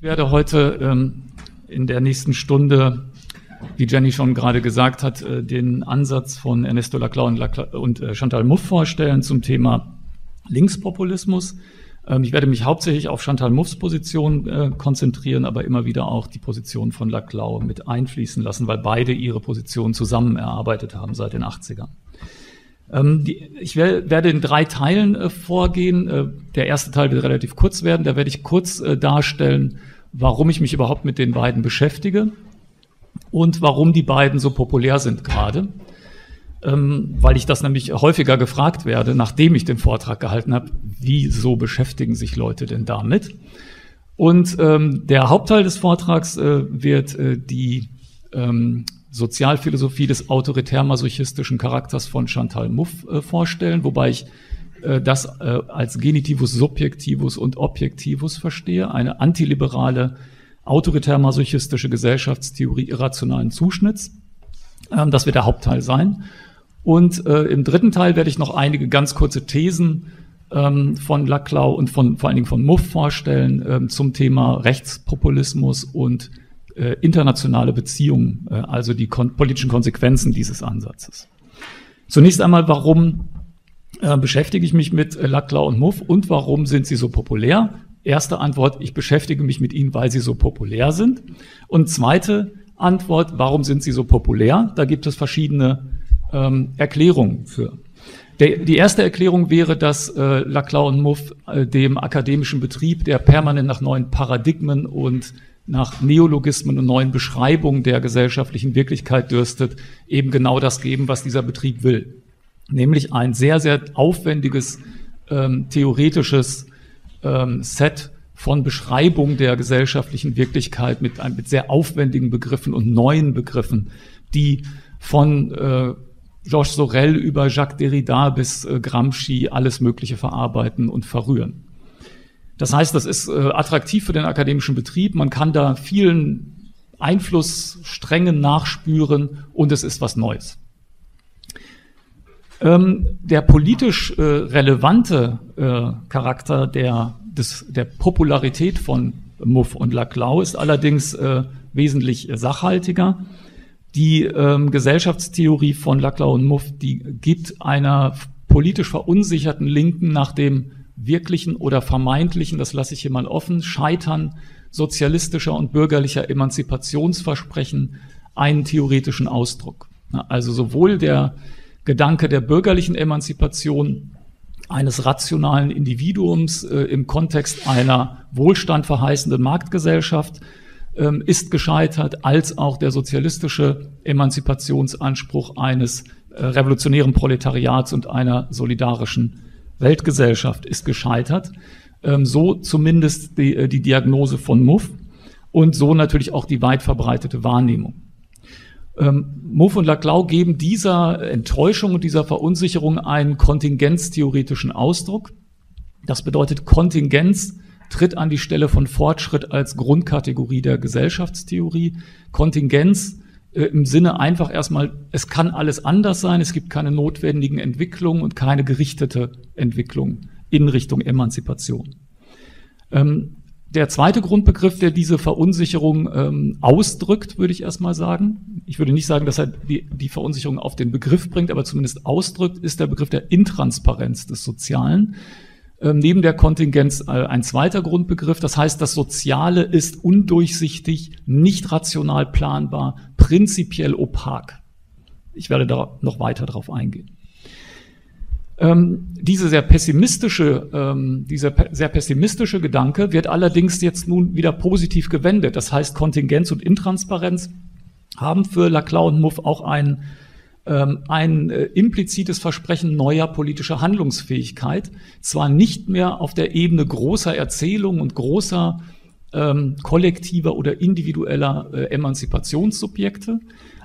Ich werde heute ähm, in der nächsten Stunde, wie Jenny schon gerade gesagt hat, äh, den Ansatz von Ernesto Laclau und, Laclau und äh, Chantal Mouffe vorstellen zum Thema Linkspopulismus. Ähm, ich werde mich hauptsächlich auf Chantal Mouffes Position äh, konzentrieren, aber immer wieder auch die Position von Laclau mit einfließen lassen, weil beide ihre Position zusammen erarbeitet haben seit den 80ern. Ähm, ich werde in drei Teilen äh, vorgehen. Äh, der erste Teil wird relativ kurz werden. Da werde ich kurz äh, darstellen, warum ich mich überhaupt mit den beiden beschäftige und warum die beiden so populär sind gerade. Ähm, weil ich das nämlich häufiger gefragt werde, nachdem ich den Vortrag gehalten habe, wieso beschäftigen sich Leute denn damit? Und ähm, der Hauptteil des Vortrags wird die Sozialphilosophie des autoritär-masochistischen Charakters von Chantal Mouffe äh, vorstellen, wobei ich äh, das äh, als Genitivus Subjektivus und Objektivus verstehe, eine antiliberale autoritär-masochistische Gesellschaftstheorie irrationalen Zuschnitts. Ähm, das wird der Hauptteil sein. Und äh, im dritten Teil werde ich noch einige ganz kurze Thesen ähm, von Laclau und von, vor allen Dingen von Muff vorstellen ähm, zum Thema Rechtspopulismus und äh, internationale Beziehungen, äh, also die kon politischen Konsequenzen dieses Ansatzes. Zunächst einmal, warum äh, beschäftige ich mich mit äh, Laclau und Muff und warum sind sie so populär? Erste Antwort, ich beschäftige mich mit ihnen, weil sie so populär sind. Und zweite Antwort, warum sind sie so populär? Da gibt es verschiedene ähm, Erklärungen für. Der, die erste Erklärung wäre, dass äh, Laclau und Muff äh, dem akademischen Betrieb, der permanent nach neuen Paradigmen und nach Neologismen und neuen Beschreibungen der gesellschaftlichen Wirklichkeit dürstet, eben genau das geben, was dieser Betrieb will. Nämlich ein sehr, sehr aufwendiges ähm, theoretisches ähm, Set von Beschreibung der gesellschaftlichen Wirklichkeit mit, mit sehr aufwendigen Begriffen und neuen Begriffen, die von äh, Georges Sorel über Jacques Derrida bis äh, Gramsci alles Mögliche verarbeiten und verrühren. Das heißt, das ist äh, attraktiv für den akademischen Betrieb. Man kann da vielen Einflusssträngen nachspüren und es ist was Neues. Ähm, der politisch äh, relevante äh, Charakter der, des, der Popularität von Muff und Laclau ist allerdings äh, wesentlich sachhaltiger. Die ähm, Gesellschaftstheorie von Laclau und Muff, die gibt einer politisch verunsicherten Linken nach dem wirklichen oder vermeintlichen, das lasse ich hier mal offen, Scheitern sozialistischer und bürgerlicher Emanzipationsversprechen einen theoretischen Ausdruck. Also sowohl der Gedanke der bürgerlichen Emanzipation eines rationalen Individuums äh, im Kontext einer wohlstandverheißenden Marktgesellschaft ähm, ist gescheitert, als auch der sozialistische Emanzipationsanspruch eines äh, revolutionären Proletariats und einer solidarischen Weltgesellschaft ist gescheitert. Ähm, so zumindest die, äh, die Diagnose von Muff und so natürlich auch die weit verbreitete Wahrnehmung. Ähm, Muff und Laclau geben dieser Enttäuschung und dieser Verunsicherung einen kontingenztheoretischen Ausdruck. Das bedeutet, Kontingenz tritt an die Stelle von Fortschritt als Grundkategorie der Gesellschaftstheorie. Kontingenz im Sinne einfach erstmal, es kann alles anders sein, es gibt keine notwendigen Entwicklungen und keine gerichtete Entwicklung in Richtung Emanzipation. Ähm, der zweite Grundbegriff, der diese Verunsicherung ähm, ausdrückt, würde ich erstmal sagen. Ich würde nicht sagen, dass er die, die Verunsicherung auf den Begriff bringt, aber zumindest ausdrückt, ist der Begriff der Intransparenz des Sozialen. Ähm, neben der Kontingenz äh, ein zweiter Grundbegriff. Das heißt, das Soziale ist undurchsichtig, nicht rational planbar, prinzipiell opak. Ich werde da noch weiter drauf eingehen. Ähm, diese sehr pessimistische, ähm, dieser sehr pessimistische Gedanke wird allerdings jetzt nun wieder positiv gewendet. Das heißt, Kontingenz und Intransparenz haben für Laclau und Muff auch einen ein äh, implizites Versprechen neuer politischer Handlungsfähigkeit, zwar nicht mehr auf der Ebene großer Erzählung und großer ähm, kollektiver oder individueller äh, Emanzipationssubjekte,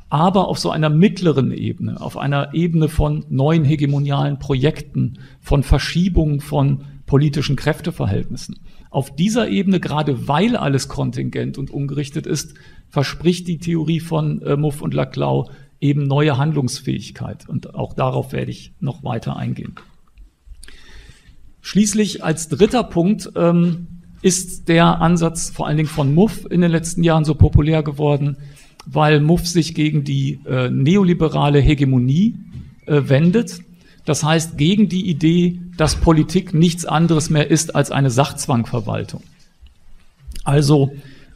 aber auf so einer mittleren Ebene, auf einer Ebene von neuen hegemonialen Projekten, von Verschiebungen von politischen Kräfteverhältnissen. Auf dieser Ebene, gerade weil alles kontingent und ungerichtet ist, verspricht die Theorie von äh, Muff und Laclau eben neue Handlungsfähigkeit. Und auch darauf werde ich noch weiter eingehen. Schließlich als dritter Punkt ähm, ist der Ansatz vor allen Dingen von Muff in den letzten Jahren so populär geworden, weil Muff sich gegen die äh, neoliberale Hegemonie äh, wendet. Das heißt, gegen die Idee, dass Politik nichts anderes mehr ist als eine Sachzwangverwaltung. Also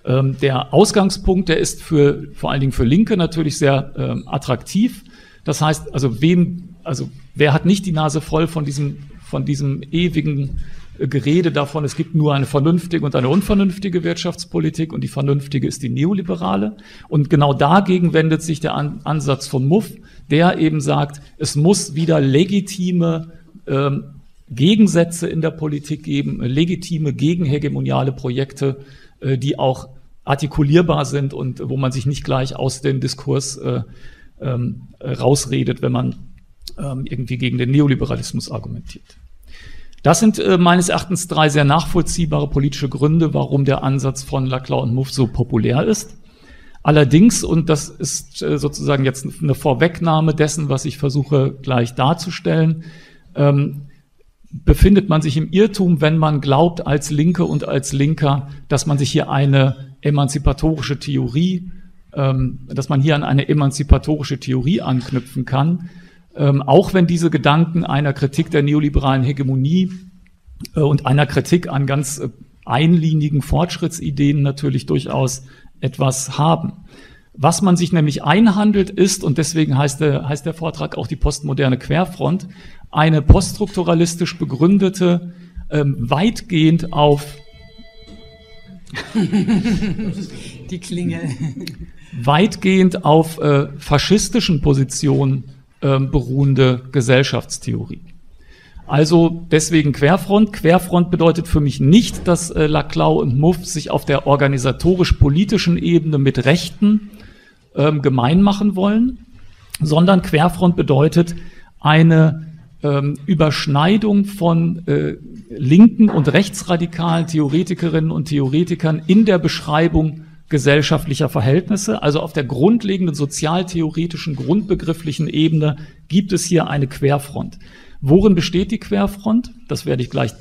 ähm, der Ausgangspunkt, der ist für vor allen Dingen für Linke natürlich sehr ähm, attraktiv. Das heißt, also wem, also wer hat nicht die Nase voll von diesem von diesem ewigen Gerede davon, es gibt nur eine vernünftige und eine unvernünftige Wirtschaftspolitik und die vernünftige ist die neoliberale. Und genau dagegen wendet sich der An Ansatz von Muff, der eben sagt, es muss wieder legitime ähm, Gegensätze in der Politik geben, legitime gegenhegemoniale Projekte, äh, die auch artikulierbar sind und wo man sich nicht gleich aus dem Diskurs äh, ähm, rausredet, wenn man ähm, irgendwie gegen den Neoliberalismus argumentiert. Das sind äh, meines Erachtens drei sehr nachvollziehbare politische Gründe, warum der Ansatz von Laclau und Muff so populär ist. Allerdings, und das ist äh, sozusagen jetzt eine Vorwegnahme dessen, was ich versuche gleich darzustellen, ähm, befindet man sich im Irrtum, wenn man glaubt als Linke und als Linker, dass man sich hier eine emanzipatorische Theorie, ähm, dass man hier an eine emanzipatorische Theorie anknüpfen kann ähm, auch wenn diese Gedanken einer Kritik der neoliberalen Hegemonie äh, und einer Kritik an ganz äh, einlinigen Fortschrittsideen natürlich durchaus etwas haben. Was man sich nämlich einhandelt ist, und deswegen heißt der, heißt der Vortrag auch die postmoderne Querfront, eine poststrukturalistisch begründete, ähm, weitgehend auf die Klingel weitgehend auf äh, faschistischen Positionen ähm, beruhende Gesellschaftstheorie. Also deswegen Querfront. Querfront bedeutet für mich nicht, dass äh, Laclau und Muff sich auf der organisatorisch-politischen Ebene mit Rechten ähm, gemein machen wollen, sondern Querfront bedeutet eine ähm, Überschneidung von äh, linken und rechtsradikalen Theoretikerinnen und Theoretikern in der Beschreibung gesellschaftlicher Verhältnisse. Also auf der grundlegenden sozialtheoretischen, grundbegrifflichen Ebene gibt es hier eine Querfront. Worin besteht die Querfront? Das werde ich gleich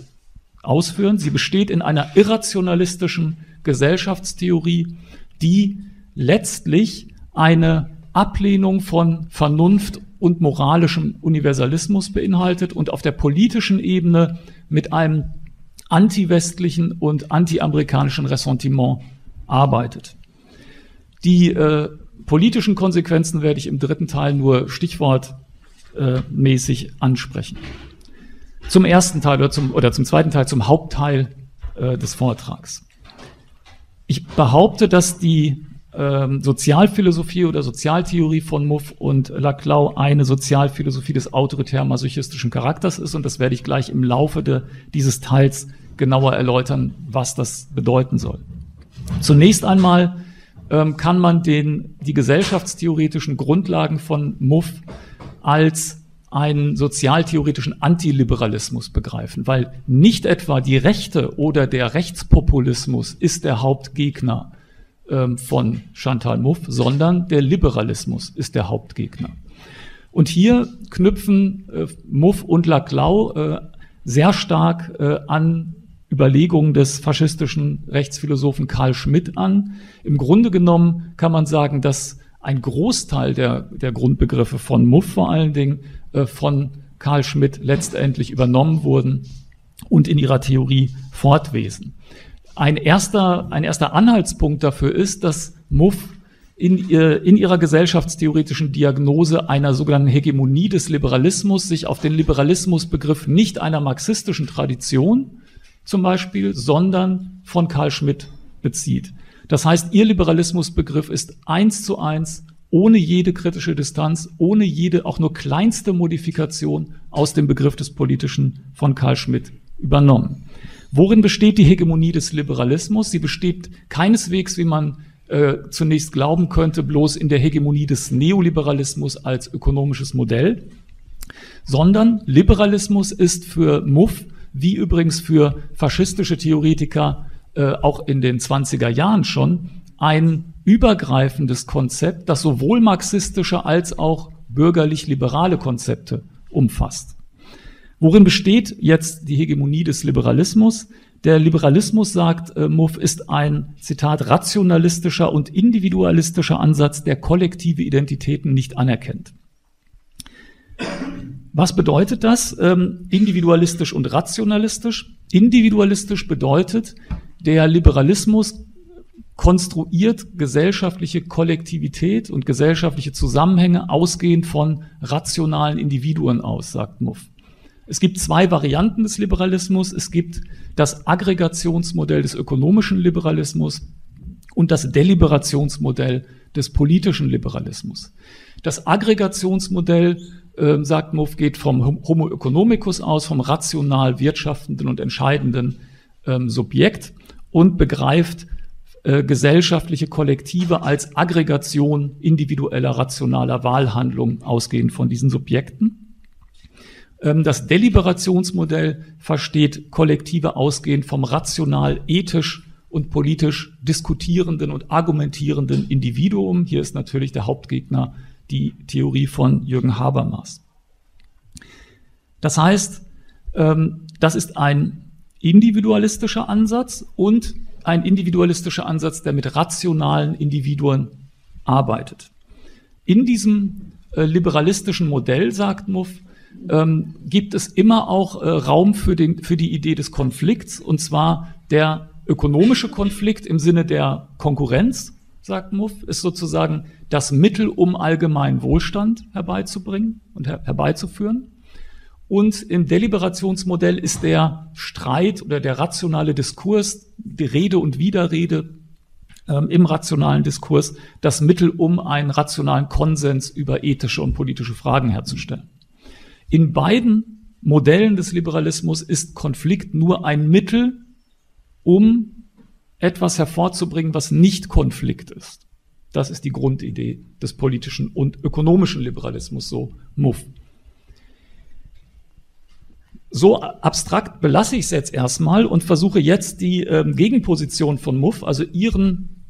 ausführen. Sie besteht in einer irrationalistischen Gesellschaftstheorie, die letztlich eine Ablehnung von Vernunft und moralischem Universalismus beinhaltet und auf der politischen Ebene mit einem antiwestlichen und antiamerikanischen Ressentiment arbeitet. Die äh, politischen Konsequenzen werde ich im dritten Teil nur stichwortmäßig äh, ansprechen. Zum ersten Teil oder zum, oder zum zweiten Teil, zum Hauptteil äh, des Vortrags. Ich behaupte, dass die ähm, Sozialphilosophie oder Sozialtheorie von Muff und Laclau eine Sozialphilosophie des autoritär-masochistischen Charakters ist und das werde ich gleich im Laufe de, dieses Teils genauer erläutern, was das bedeuten soll. Zunächst einmal ähm, kann man den, die gesellschaftstheoretischen Grundlagen von Muff als einen sozialtheoretischen Antiliberalismus begreifen, weil nicht etwa die Rechte oder der Rechtspopulismus ist der Hauptgegner ähm, von Chantal Muff, sondern der Liberalismus ist der Hauptgegner. Und hier knüpfen äh, Muff und Laclau äh, sehr stark äh, an Überlegungen des faschistischen Rechtsphilosophen Karl Schmidt an. Im Grunde genommen kann man sagen, dass ein Großteil der, der Grundbegriffe von Muff vor allen Dingen äh, von Karl Schmidt letztendlich übernommen wurden und in ihrer Theorie fortwesen. Ein erster, ein erster Anhaltspunkt dafür ist, dass Muff in, in ihrer gesellschaftstheoretischen Diagnose einer sogenannten Hegemonie des Liberalismus sich auf den Liberalismusbegriff nicht einer marxistischen Tradition, zum Beispiel, sondern von Karl Schmidt bezieht. Das heißt, ihr Liberalismusbegriff ist eins zu eins, ohne jede kritische Distanz, ohne jede auch nur kleinste Modifikation aus dem Begriff des Politischen von Karl Schmidt übernommen. Worin besteht die Hegemonie des Liberalismus? Sie besteht keineswegs, wie man äh, zunächst glauben könnte, bloß in der Hegemonie des Neoliberalismus als ökonomisches Modell, sondern Liberalismus ist für Muff wie übrigens für faschistische Theoretiker äh, auch in den 20er Jahren schon, ein übergreifendes Konzept, das sowohl marxistische als auch bürgerlich-liberale Konzepte umfasst. Worin besteht jetzt die Hegemonie des Liberalismus? Der Liberalismus, sagt äh, Muff, ist ein, Zitat, rationalistischer und individualistischer Ansatz, der kollektive Identitäten nicht anerkennt. Was bedeutet das? Ähm, individualistisch und rationalistisch. Individualistisch bedeutet, der Liberalismus konstruiert gesellschaftliche Kollektivität und gesellschaftliche Zusammenhänge ausgehend von rationalen Individuen aus, sagt Muff. Es gibt zwei Varianten des Liberalismus. Es gibt das Aggregationsmodell des ökonomischen Liberalismus und das Deliberationsmodell des politischen Liberalismus. Das Aggregationsmodell, äh, sagt Muff, geht vom Homo economicus aus, vom rational wirtschaftenden und entscheidenden ähm, Subjekt und begreift äh, gesellschaftliche Kollektive als Aggregation individueller rationaler Wahlhandlungen ausgehend von diesen Subjekten. Ähm, das Deliberationsmodell versteht Kollektive ausgehend vom rational, ethisch und politisch diskutierenden und argumentierenden Individuum. Hier ist natürlich der Hauptgegner die Theorie von Jürgen Habermas. Das heißt, ähm, das ist ein individualistischer Ansatz und ein individualistischer Ansatz, der mit rationalen Individuen arbeitet. In diesem äh, liberalistischen Modell, sagt Muff, ähm, gibt es immer auch äh, Raum für, den, für die Idee des Konflikts, und zwar der ökonomische Konflikt im Sinne der Konkurrenz, sagt Muff, ist sozusagen das Mittel, um allgemeinen Wohlstand herbeizubringen und her herbeizuführen. Und im Deliberationsmodell ist der Streit oder der rationale Diskurs, die Rede und Widerrede ähm, im rationalen Diskurs das Mittel, um einen rationalen Konsens über ethische und politische Fragen herzustellen. In beiden Modellen des Liberalismus ist Konflikt nur ein Mittel, um etwas hervorzubringen, was nicht Konflikt ist. Das ist die Grundidee des politischen und ökonomischen Liberalismus, so Muff so abstrakt belasse ich es jetzt erstmal und versuche jetzt die ähm, Gegenposition von Muff, also ihren,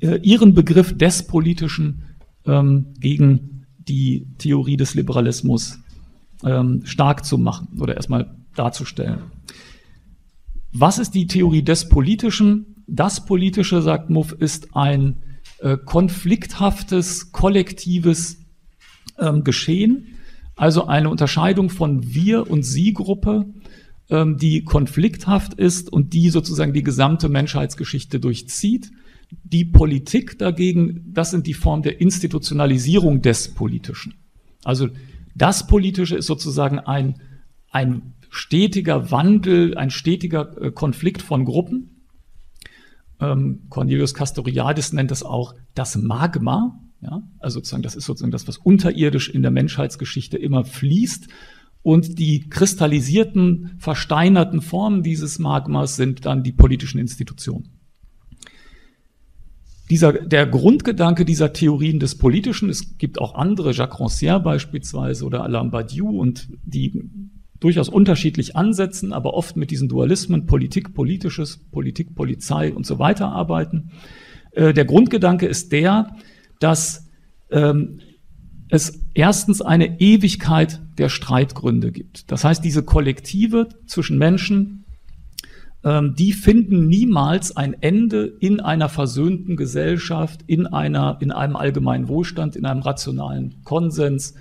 äh, ihren Begriff des Politischen ähm, gegen die Theorie des Liberalismus ähm, stark zu machen oder erstmal darzustellen. Was ist die Theorie des Politischen? Das Politische, sagt Muff, ist ein äh, konflikthaftes, kollektives ähm, Geschehen, also eine Unterscheidung von Wir- und Sie-Gruppe, ähm, die konflikthaft ist und die sozusagen die gesamte Menschheitsgeschichte durchzieht. Die Politik dagegen, das sind die Form der Institutionalisierung des Politischen. Also das Politische ist sozusagen ein, ein stetiger Wandel, ein stetiger äh, Konflikt von Gruppen. Ähm, Cornelius Castoriadis nennt es auch das Magma, ja, also sozusagen, das ist sozusagen das, was unterirdisch in der Menschheitsgeschichte immer fließt. Und die kristallisierten, versteinerten Formen dieses Magmas sind dann die politischen Institutionen. Dieser, der Grundgedanke dieser Theorien des Politischen, es gibt auch andere, Jacques Rancière beispielsweise oder Alain Badiou, und die durchaus unterschiedlich ansetzen, aber oft mit diesen Dualismen Politik, Politisches, Politik, Polizei und so weiter arbeiten. Äh, der Grundgedanke ist der, dass ähm, es erstens eine Ewigkeit der Streitgründe gibt. Das heißt, diese Kollektive zwischen Menschen, die finden niemals ein Ende in einer versöhnten Gesellschaft, in einer, in einem allgemeinen Wohlstand, in einem rationalen Konsens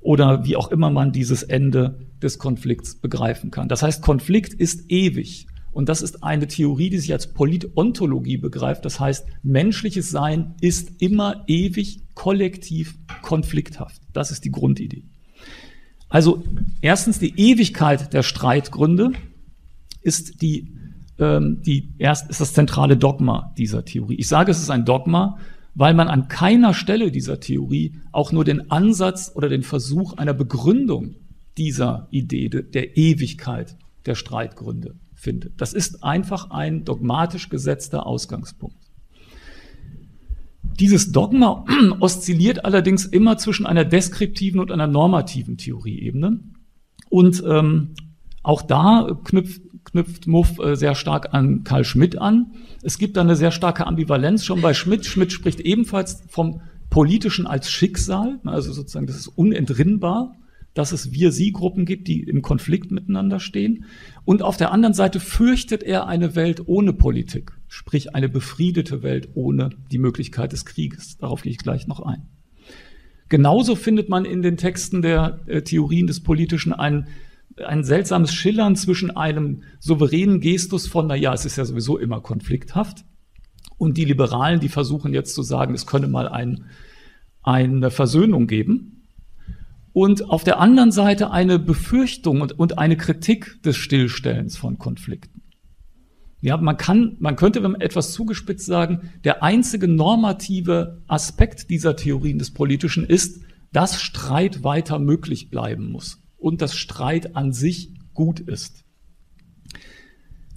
oder wie auch immer man dieses Ende des Konflikts begreifen kann. Das heißt, Konflikt ist ewig. Und das ist eine Theorie, die sich als Politontologie begreift. Das heißt, menschliches Sein ist immer ewig, kollektiv, konflikthaft. Das ist die Grundidee. Also erstens die Ewigkeit der Streitgründe ist die, ähm, die erst ist das zentrale Dogma dieser Theorie. Ich sage, es ist ein Dogma, weil man an keiner Stelle dieser Theorie auch nur den Ansatz oder den Versuch einer Begründung dieser Idee der Ewigkeit der Streitgründe findet. Das ist einfach ein dogmatisch gesetzter Ausgangspunkt. Dieses Dogma oszilliert allerdings immer zwischen einer deskriptiven und einer normativen Theorieebene. Und ähm, auch da knüpft, knüpft Muff äh, sehr stark an Karl Schmidt an. Es gibt da eine sehr starke Ambivalenz schon bei Schmidt. Schmidt spricht ebenfalls vom Politischen als Schicksal, also sozusagen, das ist unentrinnbar dass es Wir-Sie-Gruppen gibt, die im Konflikt miteinander stehen. Und auf der anderen Seite fürchtet er eine Welt ohne Politik, sprich eine befriedete Welt ohne die Möglichkeit des Krieges. Darauf gehe ich gleich noch ein. Genauso findet man in den Texten der äh, Theorien des Politischen ein, ein seltsames Schillern zwischen einem souveränen Gestus von, na ja, es ist ja sowieso immer konflikthaft, und die Liberalen, die versuchen jetzt zu sagen, es könne mal ein, eine Versöhnung geben und auf der anderen Seite eine Befürchtung und, und eine Kritik des Stillstellens von Konflikten. Ja, man kann, man könnte, wenn man etwas zugespitzt sagen, der einzige normative Aspekt dieser Theorien des Politischen ist, dass Streit weiter möglich bleiben muss und dass Streit an sich gut ist.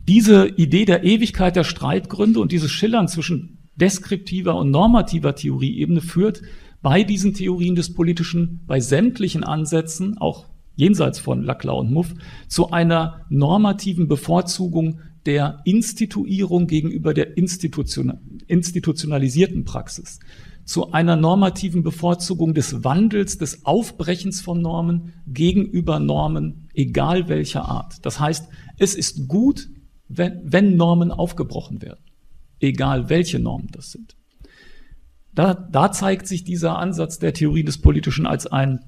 Diese Idee der Ewigkeit der Streitgründe und dieses Schillern zwischen deskriptiver und normativer Theorieebene führt bei diesen Theorien des Politischen, bei sämtlichen Ansätzen, auch jenseits von Laclau und Muff, zu einer normativen Bevorzugung der Instituierung gegenüber der institution institutionalisierten Praxis, zu einer normativen Bevorzugung des Wandels, des Aufbrechens von Normen gegenüber Normen, egal welcher Art. Das heißt, es ist gut, wenn, wenn Normen aufgebrochen werden, egal welche Normen das sind. Da, da zeigt sich dieser Ansatz der Theorie des Politischen als ein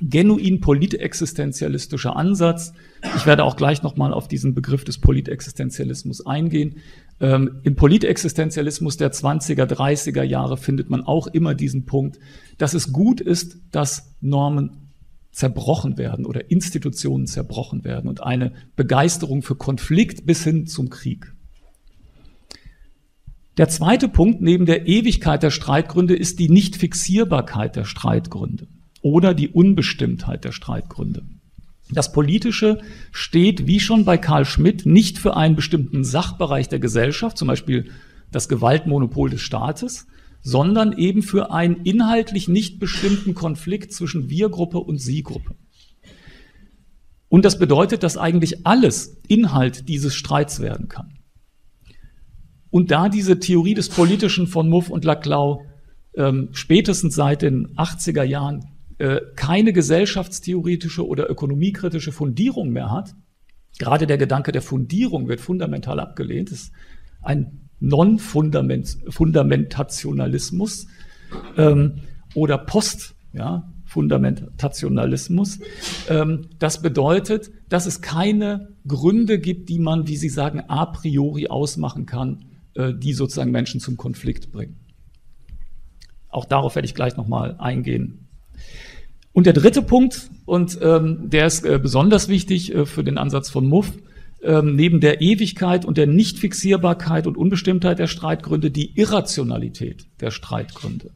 genuin politexistenzialistischer Ansatz. Ich werde auch gleich nochmal auf diesen Begriff des Politexistenzialismus eingehen. Ähm, Im Politexistenzialismus der 20er, 30er Jahre findet man auch immer diesen Punkt, dass es gut ist, dass Normen zerbrochen werden oder Institutionen zerbrochen werden und eine Begeisterung für Konflikt bis hin zum Krieg. Der zweite Punkt neben der Ewigkeit der Streitgründe ist die Nichtfixierbarkeit der Streitgründe oder die Unbestimmtheit der Streitgründe. Das Politische steht, wie schon bei Karl Schmidt, nicht für einen bestimmten Sachbereich der Gesellschaft, zum Beispiel das Gewaltmonopol des Staates, sondern eben für einen inhaltlich nicht bestimmten Konflikt zwischen Wir-Gruppe und Sie-Gruppe. Und das bedeutet, dass eigentlich alles Inhalt dieses Streits werden kann. Und da diese Theorie des Politischen von Muff und Laclau ähm, spätestens seit den 80er Jahren äh, keine gesellschaftstheoretische oder ökonomiekritische Fundierung mehr hat, gerade der Gedanke der Fundierung wird fundamental abgelehnt, ist ein Non-Fundamentationalismus ähm, oder Post, ja, Fundamentationalismus. Ähm, das bedeutet, dass es keine Gründe gibt, die man, wie Sie sagen, a priori ausmachen kann, äh, die sozusagen Menschen zum Konflikt bringen. Auch darauf werde ich gleich nochmal eingehen. Und der dritte Punkt, und ähm, der ist äh, besonders wichtig äh, für den Ansatz von Muff, ähm, neben der Ewigkeit und der Nichtfixierbarkeit und Unbestimmtheit der Streitgründe die Irrationalität der Streitgründe.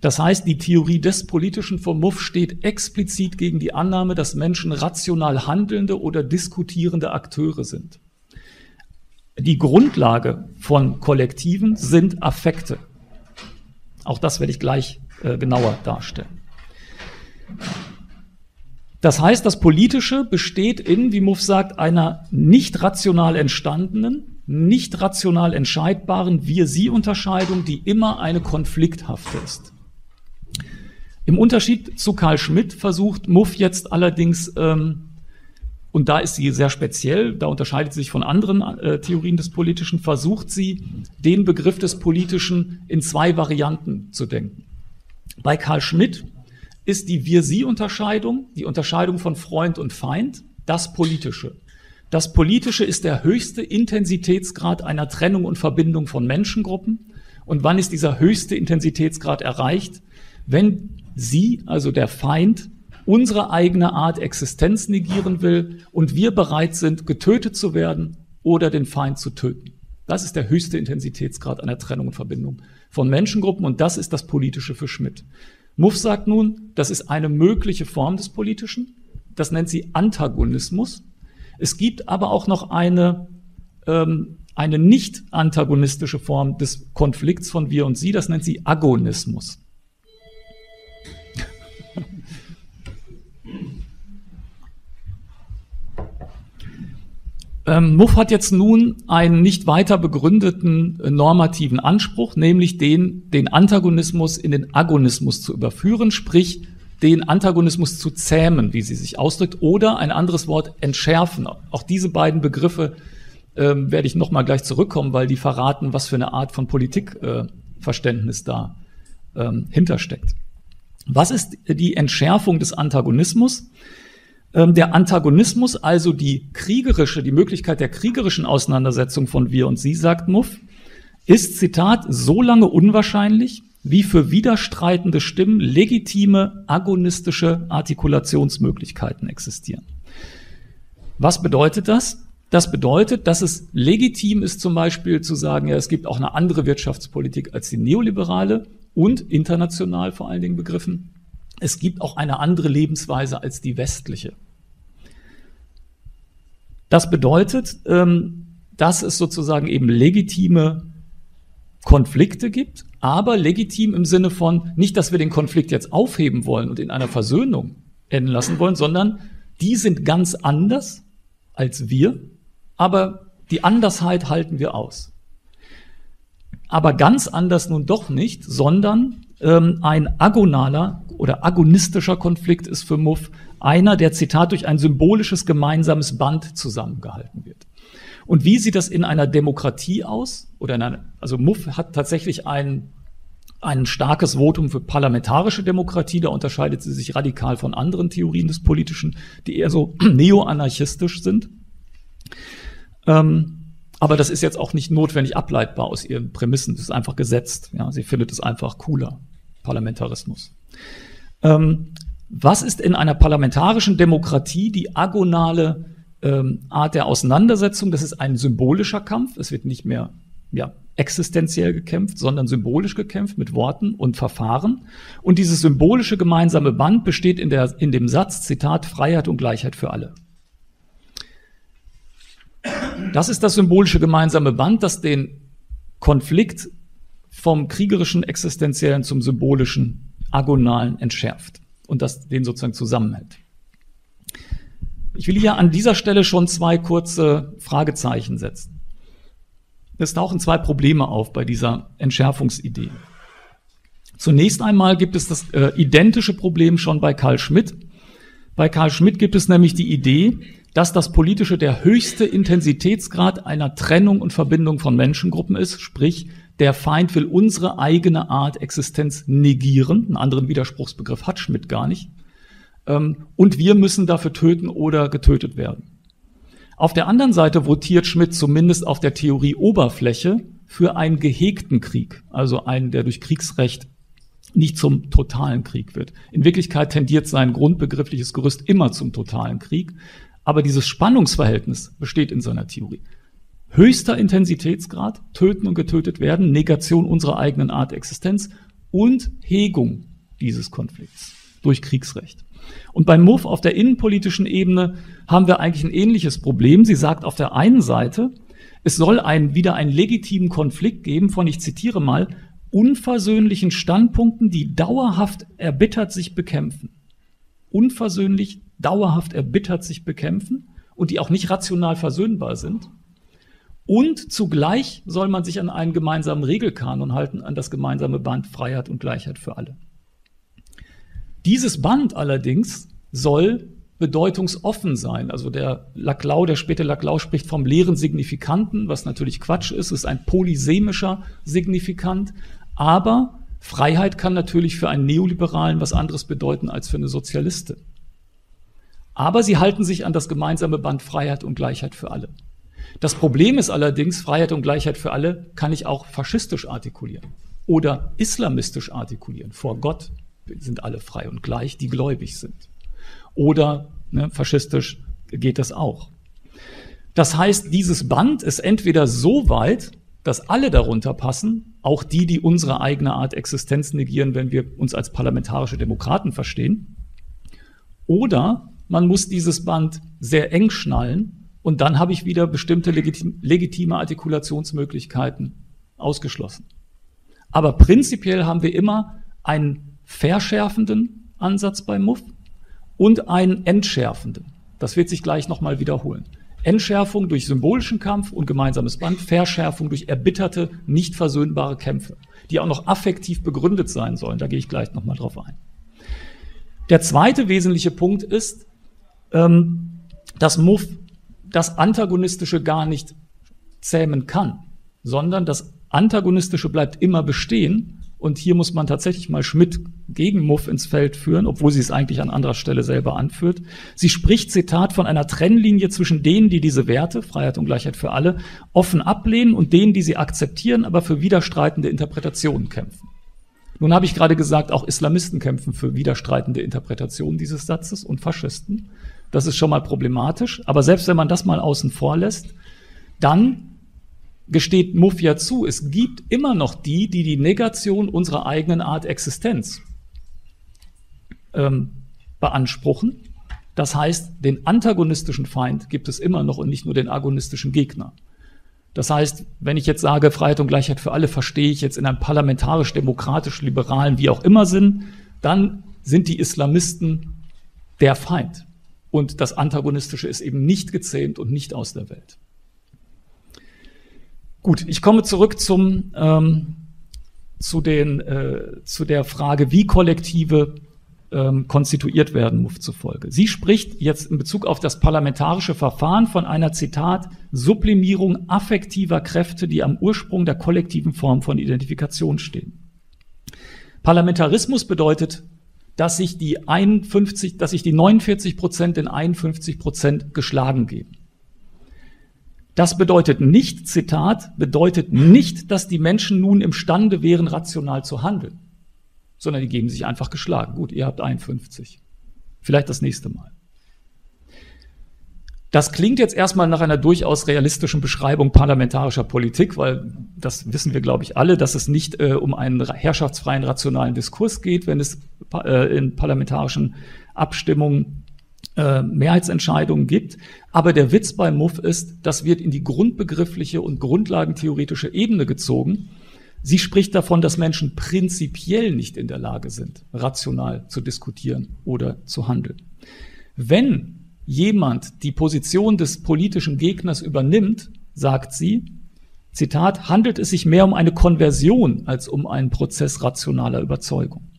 Das heißt, die Theorie des Politischen von Muff steht explizit gegen die Annahme, dass Menschen rational handelnde oder diskutierende Akteure sind. Die Grundlage von Kollektiven sind Affekte. Auch das werde ich gleich äh, genauer darstellen. Das heißt, das Politische besteht in, wie Muff sagt, einer nicht rational entstandenen, nicht rational entscheidbaren Wir-Sie-Unterscheidung, die immer eine konflikthafte ist. Im Unterschied zu Karl Schmidt versucht Muff jetzt allerdings ähm, und da ist sie sehr speziell, da unterscheidet sie sich von anderen äh, Theorien des Politischen, versucht sie, den Begriff des Politischen in zwei Varianten zu denken. Bei Karl Schmidt ist die Wir-Sie-Unterscheidung, die Unterscheidung von Freund und Feind, das Politische. Das Politische ist der höchste Intensitätsgrad einer Trennung und Verbindung von Menschengruppen. Und wann ist dieser höchste Intensitätsgrad erreicht? Wenn Sie, also der Feind, unsere eigene Art Existenz negieren will und wir bereit sind, getötet zu werden oder den Feind zu töten. Das ist der höchste Intensitätsgrad einer Trennung und Verbindung von Menschengruppen und das ist das Politische für Schmidt. Muff sagt nun, das ist eine mögliche Form des Politischen. Das nennt sie Antagonismus. Es gibt aber auch noch eine, ähm, eine nicht antagonistische Form des Konflikts von wir und sie. Das nennt sie Agonismus. Ähm, Muff hat jetzt nun einen nicht weiter begründeten äh, normativen Anspruch, nämlich den, den Antagonismus in den Agonismus zu überführen, sprich den Antagonismus zu zähmen, wie sie sich ausdrückt, oder ein anderes Wort entschärfen. Auch diese beiden Begriffe ähm, werde ich nochmal gleich zurückkommen, weil die verraten, was für eine Art von Politikverständnis äh, da ähm, hintersteckt. Was ist die Entschärfung des Antagonismus? Ähm, der Antagonismus, also die kriegerische, die Möglichkeit der kriegerischen Auseinandersetzung von wir und sie, sagt Muff, ist, Zitat, so lange unwahrscheinlich, wie für widerstreitende Stimmen legitime agonistische Artikulationsmöglichkeiten existieren. Was bedeutet das? Das bedeutet, dass es legitim ist, zum Beispiel zu sagen, ja, es gibt auch eine andere Wirtschaftspolitik als die neoliberale und international vor allen Dingen begriffen. Es gibt auch eine andere Lebensweise als die westliche. Das bedeutet, ähm, dass es sozusagen eben legitime Konflikte gibt, aber legitim im Sinne von nicht, dass wir den Konflikt jetzt aufheben wollen und in einer Versöhnung enden lassen wollen, sondern die sind ganz anders als wir, aber die Andersheit halten wir aus. Aber ganz anders nun doch nicht, sondern ähm, ein agonaler oder agonistischer Konflikt ist für Muff einer, der Zitat durch ein symbolisches gemeinsames Band zusammengehalten wird. Und wie sieht das in einer Demokratie aus? Oder in einer, also Muff hat tatsächlich ein, ein starkes Votum für parlamentarische Demokratie. Da unterscheidet sie sich radikal von anderen Theorien des Politischen, die eher so neoanarchistisch sind. Ähm, aber das ist jetzt auch nicht notwendig ableitbar aus ihren Prämissen. Das ist einfach gesetzt. Ja, sie findet es einfach cooler. Parlamentarismus. Ähm, was ist in einer parlamentarischen Demokratie die agonale ähm, Art der Auseinandersetzung? Das ist ein symbolischer Kampf. Es wird nicht mehr ja, existenziell gekämpft, sondern symbolisch gekämpft mit Worten und Verfahren. Und dieses symbolische gemeinsame Band besteht in, der, in dem Satz, Zitat, Freiheit und Gleichheit für alle. Das ist das symbolische gemeinsame Band, das den Konflikt vom kriegerischen Existenziellen zum symbolischen Agonalen entschärft und das den sozusagen zusammenhält. Ich will hier an dieser Stelle schon zwei kurze Fragezeichen setzen. Es tauchen zwei Probleme auf bei dieser Entschärfungsidee. Zunächst einmal gibt es das äh, identische Problem schon bei Karl Schmidt. Bei Karl Schmidt gibt es nämlich die Idee, dass das Politische der höchste Intensitätsgrad einer Trennung und Verbindung von Menschengruppen ist, sprich der Feind will unsere eigene Art Existenz negieren. Einen anderen Widerspruchsbegriff hat Schmidt gar nicht. Ähm, und wir müssen dafür töten oder getötet werden. Auf der anderen Seite votiert Schmidt zumindest auf der Theorie Oberfläche für einen gehegten Krieg, also einen, der durch Kriegsrecht nicht zum totalen Krieg wird. In Wirklichkeit tendiert sein grundbegriffliches Gerüst immer zum totalen Krieg, aber dieses Spannungsverhältnis besteht in seiner Theorie höchster Intensitätsgrad, töten und getötet werden, Negation unserer eigenen Art Existenz und Hegung dieses Konflikts durch Kriegsrecht. Und beim MUF auf der innenpolitischen Ebene haben wir eigentlich ein ähnliches Problem. Sie sagt auf der einen Seite, es soll ein, wieder einen legitimen Konflikt geben von, ich zitiere mal, unversöhnlichen Standpunkten, die dauerhaft erbittert sich bekämpfen. Unversöhnlich, dauerhaft erbittert sich bekämpfen und die auch nicht rational versöhnbar sind. Und zugleich soll man sich an einen gemeinsamen Regelkanon halten, an das gemeinsame Band Freiheit und Gleichheit für alle. Dieses Band allerdings soll bedeutungsoffen sein. Also der Laclau, der späte Laclau spricht vom leeren Signifikanten, was natürlich Quatsch ist, ist ein polysemischer Signifikant, aber Freiheit kann natürlich für einen Neoliberalen was anderes bedeuten als für eine Sozialistin. Aber sie halten sich an das gemeinsame Band Freiheit und Gleichheit für alle. Das Problem ist allerdings, Freiheit und Gleichheit für alle kann ich auch faschistisch artikulieren oder islamistisch artikulieren. Vor Gott sind alle frei und gleich, die gläubig sind. Oder ne, faschistisch geht das auch. Das heißt, dieses Band ist entweder so weit, dass alle darunter passen, auch die, die unsere eigene Art Existenz negieren, wenn wir uns als parlamentarische Demokraten verstehen, oder man muss dieses Band sehr eng schnallen und dann habe ich wieder bestimmte legitim, legitime Artikulationsmöglichkeiten ausgeschlossen. Aber prinzipiell haben wir immer einen verschärfenden Ansatz beim MUF und einen entschärfenden. Das wird sich gleich nochmal wiederholen. Entschärfung durch symbolischen Kampf und gemeinsames Band, Verschärfung durch erbitterte, nicht versöhnbare Kämpfe, die auch noch affektiv begründet sein sollen. Da gehe ich gleich nochmal drauf ein. Der zweite wesentliche Punkt ist, ähm, dass Muff das Antagonistische gar nicht zähmen kann, sondern das Antagonistische bleibt immer bestehen. Und hier muss man tatsächlich mal Schmidt gegen Muff ins Feld führen, obwohl sie es eigentlich an anderer Stelle selber anführt. Sie spricht, Zitat, von einer Trennlinie zwischen denen, die diese Werte, Freiheit und Gleichheit für alle, offen ablehnen und denen, die sie akzeptieren, aber für widerstreitende Interpretationen kämpfen. Nun habe ich gerade gesagt, auch Islamisten kämpfen für widerstreitende Interpretationen dieses Satzes und Faschisten. Das ist schon mal problematisch. Aber selbst wenn man das mal außen vor lässt, dann gesteht Mufia zu, es gibt immer noch die, die die Negation unserer eigenen Art Existenz ähm, beanspruchen. Das heißt, den antagonistischen Feind gibt es immer noch und nicht nur den agonistischen Gegner. Das heißt, wenn ich jetzt sage, Freiheit und Gleichheit für alle, verstehe ich jetzt in einem parlamentarisch-demokratisch-liberalen, wie auch immer Sinn, dann sind die Islamisten der Feind. Und das Antagonistische ist eben nicht gezähmt und nicht aus der Welt. Gut, ich komme zurück zum, ähm, zu, den, äh, zu der Frage, wie Kollektive ähm, konstituiert werden, MUF zufolge. Sie spricht jetzt in Bezug auf das parlamentarische Verfahren von einer, Zitat, Sublimierung affektiver Kräfte, die am Ursprung der kollektiven Form von Identifikation stehen. Parlamentarismus bedeutet, dass sich die 51, dass sich die 49 Prozent in 51 Prozent geschlagen geben. Das bedeutet nicht, Zitat, bedeutet nicht, dass die Menschen nun imstande wären, rational zu handeln, sondern die geben sich einfach geschlagen. Gut, ihr habt 51. Vielleicht das nächste Mal. Das klingt jetzt erstmal nach einer durchaus realistischen Beschreibung parlamentarischer Politik, weil das wissen wir, glaube ich, alle, dass es nicht äh, um einen herrschaftsfreien, rationalen Diskurs geht, wenn es äh, in parlamentarischen Abstimmungen äh, Mehrheitsentscheidungen gibt. Aber der Witz bei MUF ist, das wird in die grundbegriffliche und grundlagentheoretische Ebene gezogen. Sie spricht davon, dass Menschen prinzipiell nicht in der Lage sind, rational zu diskutieren oder zu handeln. Wenn jemand die Position des politischen Gegners übernimmt, sagt sie, Zitat, handelt es sich mehr um eine Konversion als um einen Prozess rationaler Überzeugung.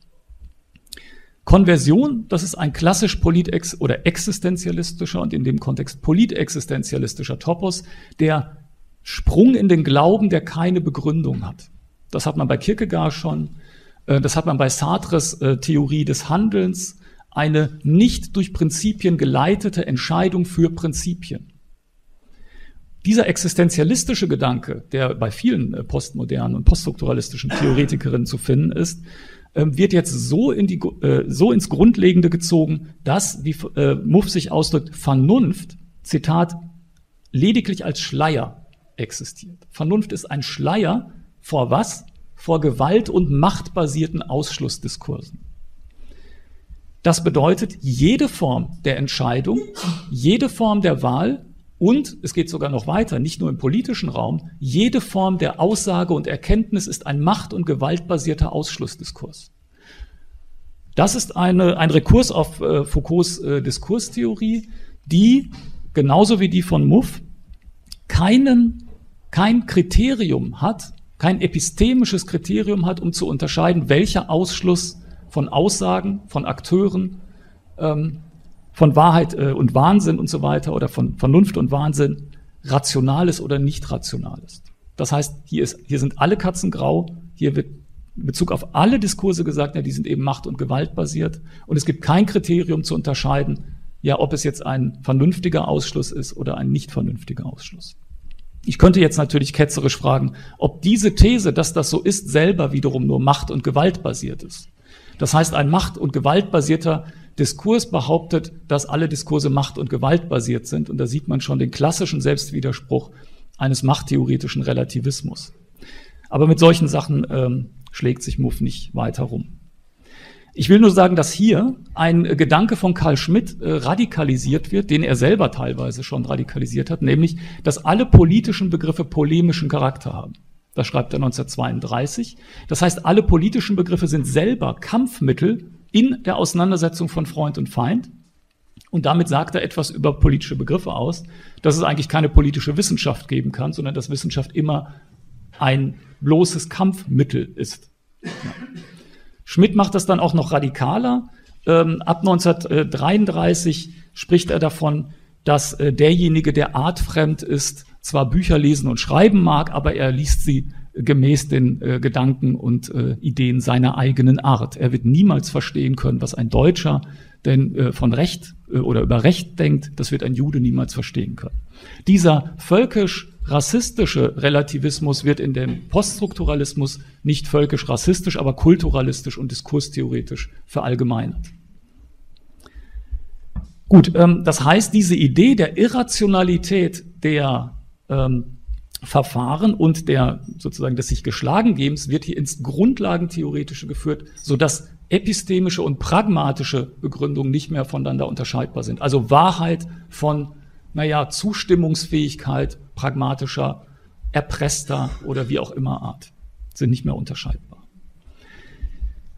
Konversion, das ist ein klassisch politex oder existenzialistischer und in dem Kontext politexistenzialistischer Topos, der Sprung in den Glauben, der keine Begründung hat. Das hat man bei Kierkegaard schon, äh, das hat man bei Sartres äh, Theorie des Handelns, eine nicht durch Prinzipien geleitete Entscheidung für Prinzipien. Dieser existenzialistische Gedanke, der bei vielen äh, postmodernen und poststrukturalistischen Theoretikerinnen zu finden ist, ähm, wird jetzt so, in die, äh, so ins Grundlegende gezogen, dass, wie äh, Muff sich ausdrückt, Vernunft, Zitat, lediglich als Schleier existiert. Vernunft ist ein Schleier vor was? Vor Gewalt- und machtbasierten Ausschlussdiskursen. Das bedeutet, jede Form der Entscheidung, jede Form der Wahl und es geht sogar noch weiter, nicht nur im politischen Raum, jede Form der Aussage und Erkenntnis ist ein macht- und gewaltbasierter Ausschlussdiskurs. Das ist eine, ein Rekurs auf äh, Foucaults äh, Diskurstheorie, die, genauso wie die von Muff, keinen, kein Kriterium hat, kein epistemisches Kriterium hat, um zu unterscheiden, welcher Ausschluss von Aussagen, von Akteuren, ähm, von Wahrheit äh, und Wahnsinn und so weiter oder von Vernunft und Wahnsinn rational ist oder nicht rational ist. Das heißt, hier, ist, hier sind alle Katzen grau, hier wird in Bezug auf alle Diskurse gesagt, ja, die sind eben macht- und gewaltbasiert und es gibt kein Kriterium zu unterscheiden, ja, ob es jetzt ein vernünftiger Ausschluss ist oder ein nicht vernünftiger Ausschluss. Ich könnte jetzt natürlich ketzerisch fragen, ob diese These, dass das so ist, selber wiederum nur macht- und gewaltbasiert ist. Das heißt, ein macht- und gewaltbasierter Diskurs behauptet, dass alle Diskurse macht- und gewaltbasiert sind. Und da sieht man schon den klassischen Selbstwiderspruch eines machttheoretischen Relativismus. Aber mit solchen Sachen ähm, schlägt sich Muff nicht weiter rum. Ich will nur sagen, dass hier ein Gedanke von Karl Schmidt äh, radikalisiert wird, den er selber teilweise schon radikalisiert hat, nämlich, dass alle politischen Begriffe polemischen Charakter haben. Das schreibt er 1932. Das heißt, alle politischen Begriffe sind selber Kampfmittel in der Auseinandersetzung von Freund und Feind. Und damit sagt er etwas über politische Begriffe aus, dass es eigentlich keine politische Wissenschaft geben kann, sondern dass Wissenschaft immer ein bloßes Kampfmittel ist. Ja. Schmidt macht das dann auch noch radikaler ähm, ab 1933 spricht er davon, dass äh, derjenige, der artfremd ist, zwar Bücher lesen und schreiben mag, aber er liest sie gemäß den äh, Gedanken und äh, Ideen seiner eigenen Art. Er wird niemals verstehen können, was ein Deutscher denn äh, von Recht äh, oder über Recht denkt. Das wird ein Jude niemals verstehen können. Dieser völkisch-rassistische Relativismus wird in dem Poststrukturalismus nicht völkisch-rassistisch, aber kulturalistisch und diskurstheoretisch verallgemeinert. Gut, ähm, das heißt, diese Idee der Irrationalität der ähm, Verfahren und der sozusagen des sich geschlagen gebens wird hier ins Grundlagentheoretische geführt, so dass epistemische und pragmatische Begründungen nicht mehr voneinander unterscheidbar sind. Also Wahrheit von, naja, Zustimmungsfähigkeit, pragmatischer, erpresster oder wie auch immer Art sind nicht mehr unterscheidbar.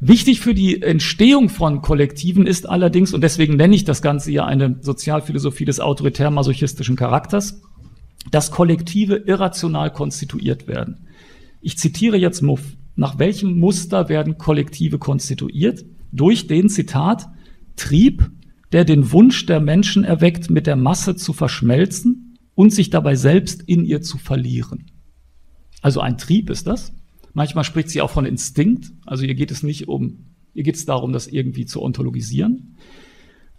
Wichtig für die Entstehung von Kollektiven ist allerdings, und deswegen nenne ich das Ganze ja eine Sozialphilosophie des autoritär-masochistischen Charakters, dass Kollektive irrational konstituiert werden. Ich zitiere jetzt Muff. Nach welchem Muster werden Kollektive konstituiert? Durch den, Zitat, Trieb, der den Wunsch der Menschen erweckt, mit der Masse zu verschmelzen und sich dabei selbst in ihr zu verlieren. Also ein Trieb ist das. Manchmal spricht sie auch von Instinkt. Also hier geht es nicht um, hier geht es darum, das irgendwie zu ontologisieren.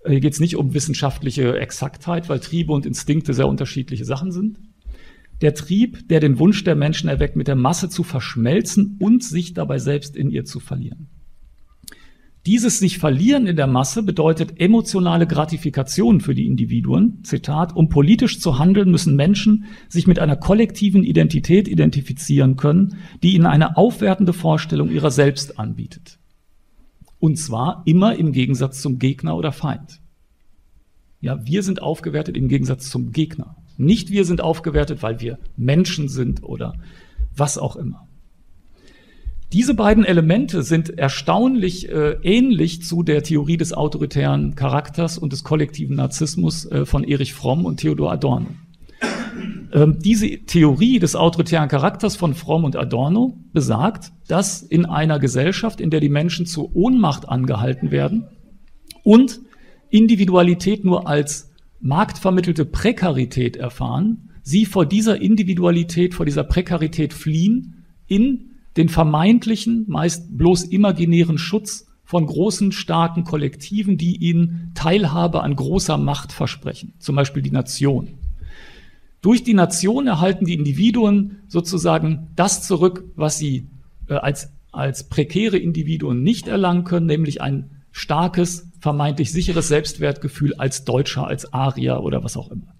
Hier geht es nicht um wissenschaftliche Exaktheit, weil Triebe und Instinkte sehr unterschiedliche Sachen sind. Der Trieb, der den Wunsch der Menschen erweckt, mit der Masse zu verschmelzen und sich dabei selbst in ihr zu verlieren. Dieses sich verlieren in der Masse bedeutet emotionale Gratifikation für die Individuen. Zitat, um politisch zu handeln, müssen Menschen sich mit einer kollektiven Identität identifizieren können, die ihnen eine aufwertende Vorstellung ihrer selbst anbietet. Und zwar immer im Gegensatz zum Gegner oder Feind. Ja, wir sind aufgewertet im Gegensatz zum Gegner. Nicht wir sind aufgewertet, weil wir Menschen sind oder was auch immer. Diese beiden Elemente sind erstaunlich äh, ähnlich zu der Theorie des autoritären Charakters und des kollektiven Narzissmus äh, von Erich Fromm und Theodor Adorno. Ähm, diese Theorie des autoritären Charakters von Fromm und Adorno besagt, dass in einer Gesellschaft, in der die Menschen zur Ohnmacht angehalten werden und Individualität nur als marktvermittelte Prekarität erfahren, sie vor dieser Individualität, vor dieser Prekarität fliehen in den vermeintlichen, meist bloß imaginären Schutz von großen, starken Kollektiven, die ihnen Teilhabe an großer Macht versprechen, zum Beispiel die Nation. Durch die Nation erhalten die Individuen sozusagen das zurück, was sie äh, als, als prekäre Individuen nicht erlangen können, nämlich ein starkes, vermeintlich sicheres Selbstwertgefühl als Deutscher, als Arier oder was auch immer.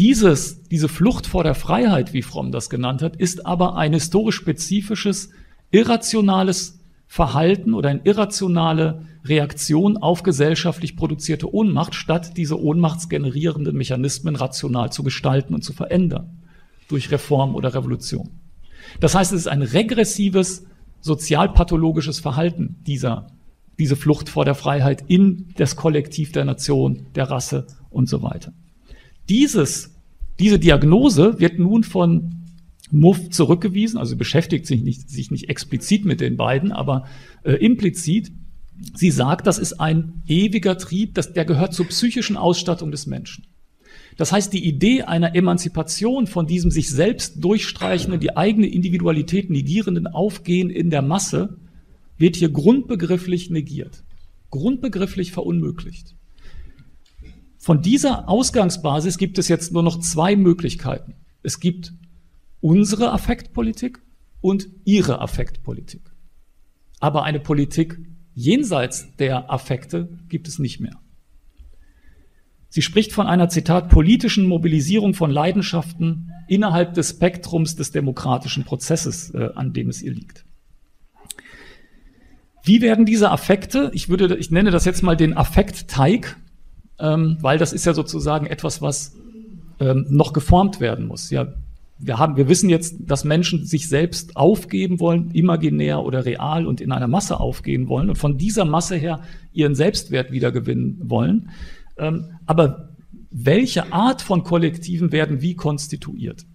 Dieses, diese Flucht vor der Freiheit, wie Fromm das genannt hat, ist aber ein historisch spezifisches, irrationales Verhalten oder eine irrationale Reaktion auf gesellschaftlich produzierte Ohnmacht, statt diese ohnmachtsgenerierenden Mechanismen rational zu gestalten und zu verändern durch Reform oder Revolution. Das heißt, es ist ein regressives, sozialpathologisches Verhalten dieser diese Flucht vor der Freiheit in das Kollektiv der Nation, der Rasse und so weiter. Dieses, diese Diagnose wird nun von Muff zurückgewiesen, also beschäftigt sich nicht, sich nicht explizit mit den beiden, aber äh, implizit. Sie sagt, das ist ein ewiger Trieb, das, der gehört zur psychischen Ausstattung des Menschen. Das heißt, die Idee einer Emanzipation von diesem sich selbst durchstreichenden, die eigene Individualität negierenden Aufgehen in der Masse wird hier grundbegrifflich negiert, grundbegrifflich verunmöglicht. Von dieser Ausgangsbasis gibt es jetzt nur noch zwei Möglichkeiten. Es gibt unsere Affektpolitik und ihre Affektpolitik. Aber eine Politik jenseits der Affekte gibt es nicht mehr. Sie spricht von einer, Zitat, politischen Mobilisierung von Leidenschaften innerhalb des Spektrums des demokratischen Prozesses, äh, an dem es ihr liegt. Wie werden diese Affekte, ich würde, ich nenne das jetzt mal den Affektteig, ähm, weil das ist ja sozusagen etwas, was ähm, noch geformt werden muss. Ja, wir haben, wir wissen jetzt, dass Menschen sich selbst aufgeben wollen, imaginär oder real und in einer Masse aufgehen wollen und von dieser Masse her ihren Selbstwert wiedergewinnen wollen. Ähm, aber welche Art von Kollektiven werden wie konstituiert?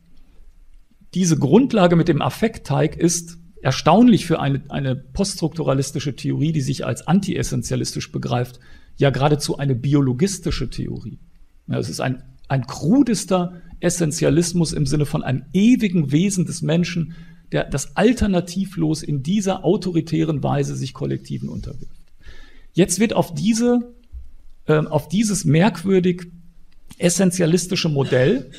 Diese Grundlage mit dem Affektteig ist erstaunlich für eine, eine poststrukturalistische Theorie, die sich als anti-essentialistisch begreift, ja geradezu eine biologistische Theorie. Ja, es ist ein, ein krudester Essentialismus im Sinne von einem ewigen Wesen des Menschen, der das alternativlos in dieser autoritären Weise sich Kollektiven unterwirft. Jetzt wird auf diese, äh, auf dieses merkwürdig essentialistische Modell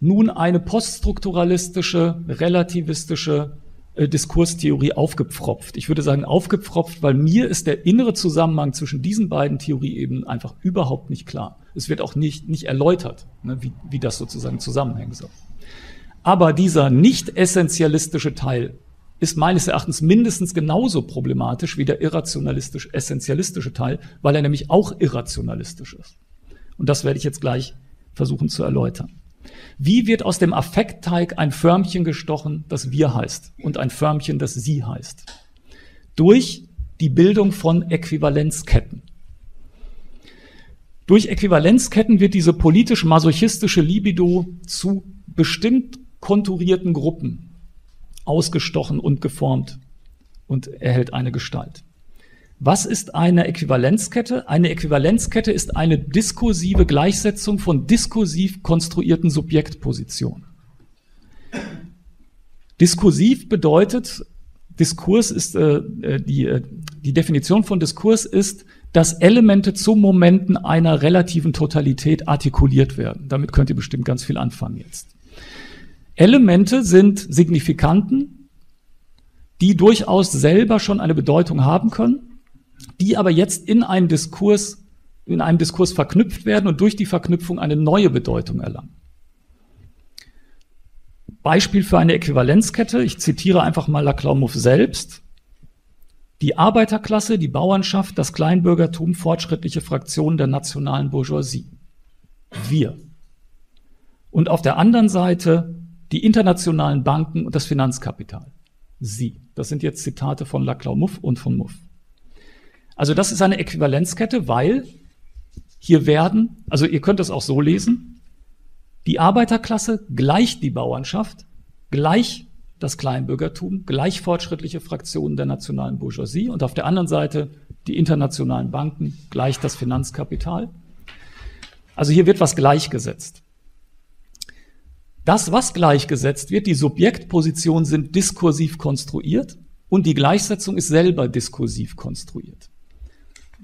nun eine poststrukturalistische, relativistische äh, Diskurstheorie aufgepfropft. Ich würde sagen aufgepfropft, weil mir ist der innere Zusammenhang zwischen diesen beiden Theorieebenen einfach überhaupt nicht klar. Es wird auch nicht, nicht erläutert, ne, wie, wie das sozusagen zusammenhängen soll. Aber dieser nicht essentialistische Teil ist meines Erachtens mindestens genauso problematisch wie der irrationalistisch-essentialistische Teil, weil er nämlich auch irrationalistisch ist. Und das werde ich jetzt gleich versuchen zu erläutern. Wie wird aus dem Affektteig ein Förmchen gestochen, das wir heißt und ein Förmchen, das sie heißt? Durch die Bildung von Äquivalenzketten. Durch Äquivalenzketten wird diese politisch-masochistische Libido zu bestimmt konturierten Gruppen ausgestochen und geformt und erhält eine Gestalt. Was ist eine Äquivalenzkette? Eine Äquivalenzkette ist eine diskursive Gleichsetzung von diskursiv konstruierten Subjektpositionen. Diskursiv bedeutet, Diskurs ist, äh, äh, die, äh, die Definition von Diskurs ist, dass Elemente zu Momenten einer relativen Totalität artikuliert werden. Damit könnt ihr bestimmt ganz viel anfangen jetzt. Elemente sind Signifikanten, die durchaus selber schon eine Bedeutung haben können die aber jetzt in einen Diskurs, in einem Diskurs verknüpft werden und durch die Verknüpfung eine neue Bedeutung erlangen. Beispiel für eine Äquivalenzkette, ich zitiere einfach mal Laclau-Muff selbst. Die Arbeiterklasse, die Bauernschaft, das Kleinbürgertum, fortschrittliche Fraktionen der nationalen Bourgeoisie. Wir. Und auf der anderen Seite die internationalen Banken und das Finanzkapital. Sie. Das sind jetzt Zitate von Laclau-Muff und von Muff. Also das ist eine Äquivalenzkette, weil hier werden, also ihr könnt es auch so lesen, die Arbeiterklasse gleich die Bauernschaft, gleich das Kleinbürgertum, gleich fortschrittliche Fraktionen der nationalen Bourgeoisie und auf der anderen Seite die internationalen Banken, gleich das Finanzkapital. Also hier wird was gleichgesetzt. Das, was gleichgesetzt wird, die Subjektpositionen sind diskursiv konstruiert und die Gleichsetzung ist selber diskursiv konstruiert.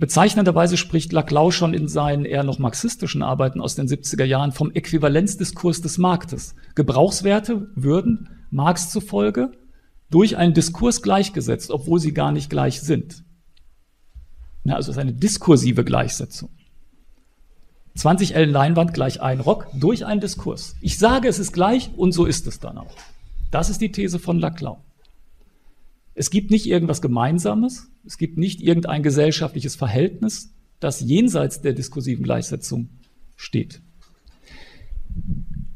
Bezeichnenderweise spricht Laclau schon in seinen eher noch marxistischen Arbeiten aus den 70er Jahren vom Äquivalenzdiskurs des Marktes. Gebrauchswerte würden Marx zufolge durch einen Diskurs gleichgesetzt, obwohl sie gar nicht gleich sind. Ja, also es ist eine diskursive Gleichsetzung. 20 Ellen Leinwand gleich ein Rock durch einen Diskurs. Ich sage, es ist gleich und so ist es dann auch. Das ist die These von Laclau. Es gibt nicht irgendwas Gemeinsames, es gibt nicht irgendein gesellschaftliches Verhältnis, das jenseits der diskursiven Gleichsetzung steht.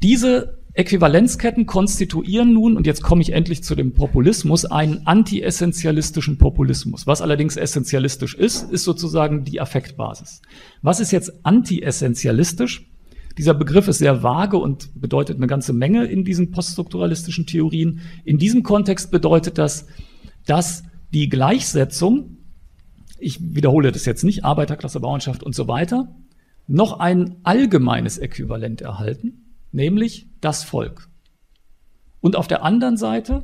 Diese Äquivalenzketten konstituieren nun, und jetzt komme ich endlich zu dem Populismus, einen anti-essentialistischen Populismus. Was allerdings essentialistisch ist, ist sozusagen die Affektbasis. Was ist jetzt anti-essentialistisch? Dieser Begriff ist sehr vage und bedeutet eine ganze Menge in diesen poststrukturalistischen Theorien. In diesem Kontext bedeutet das, dass die Gleichsetzung, ich wiederhole das jetzt nicht, Arbeiterklasse, Bauernschaft und so weiter, noch ein allgemeines Äquivalent erhalten, nämlich das Volk. Und auf der anderen Seite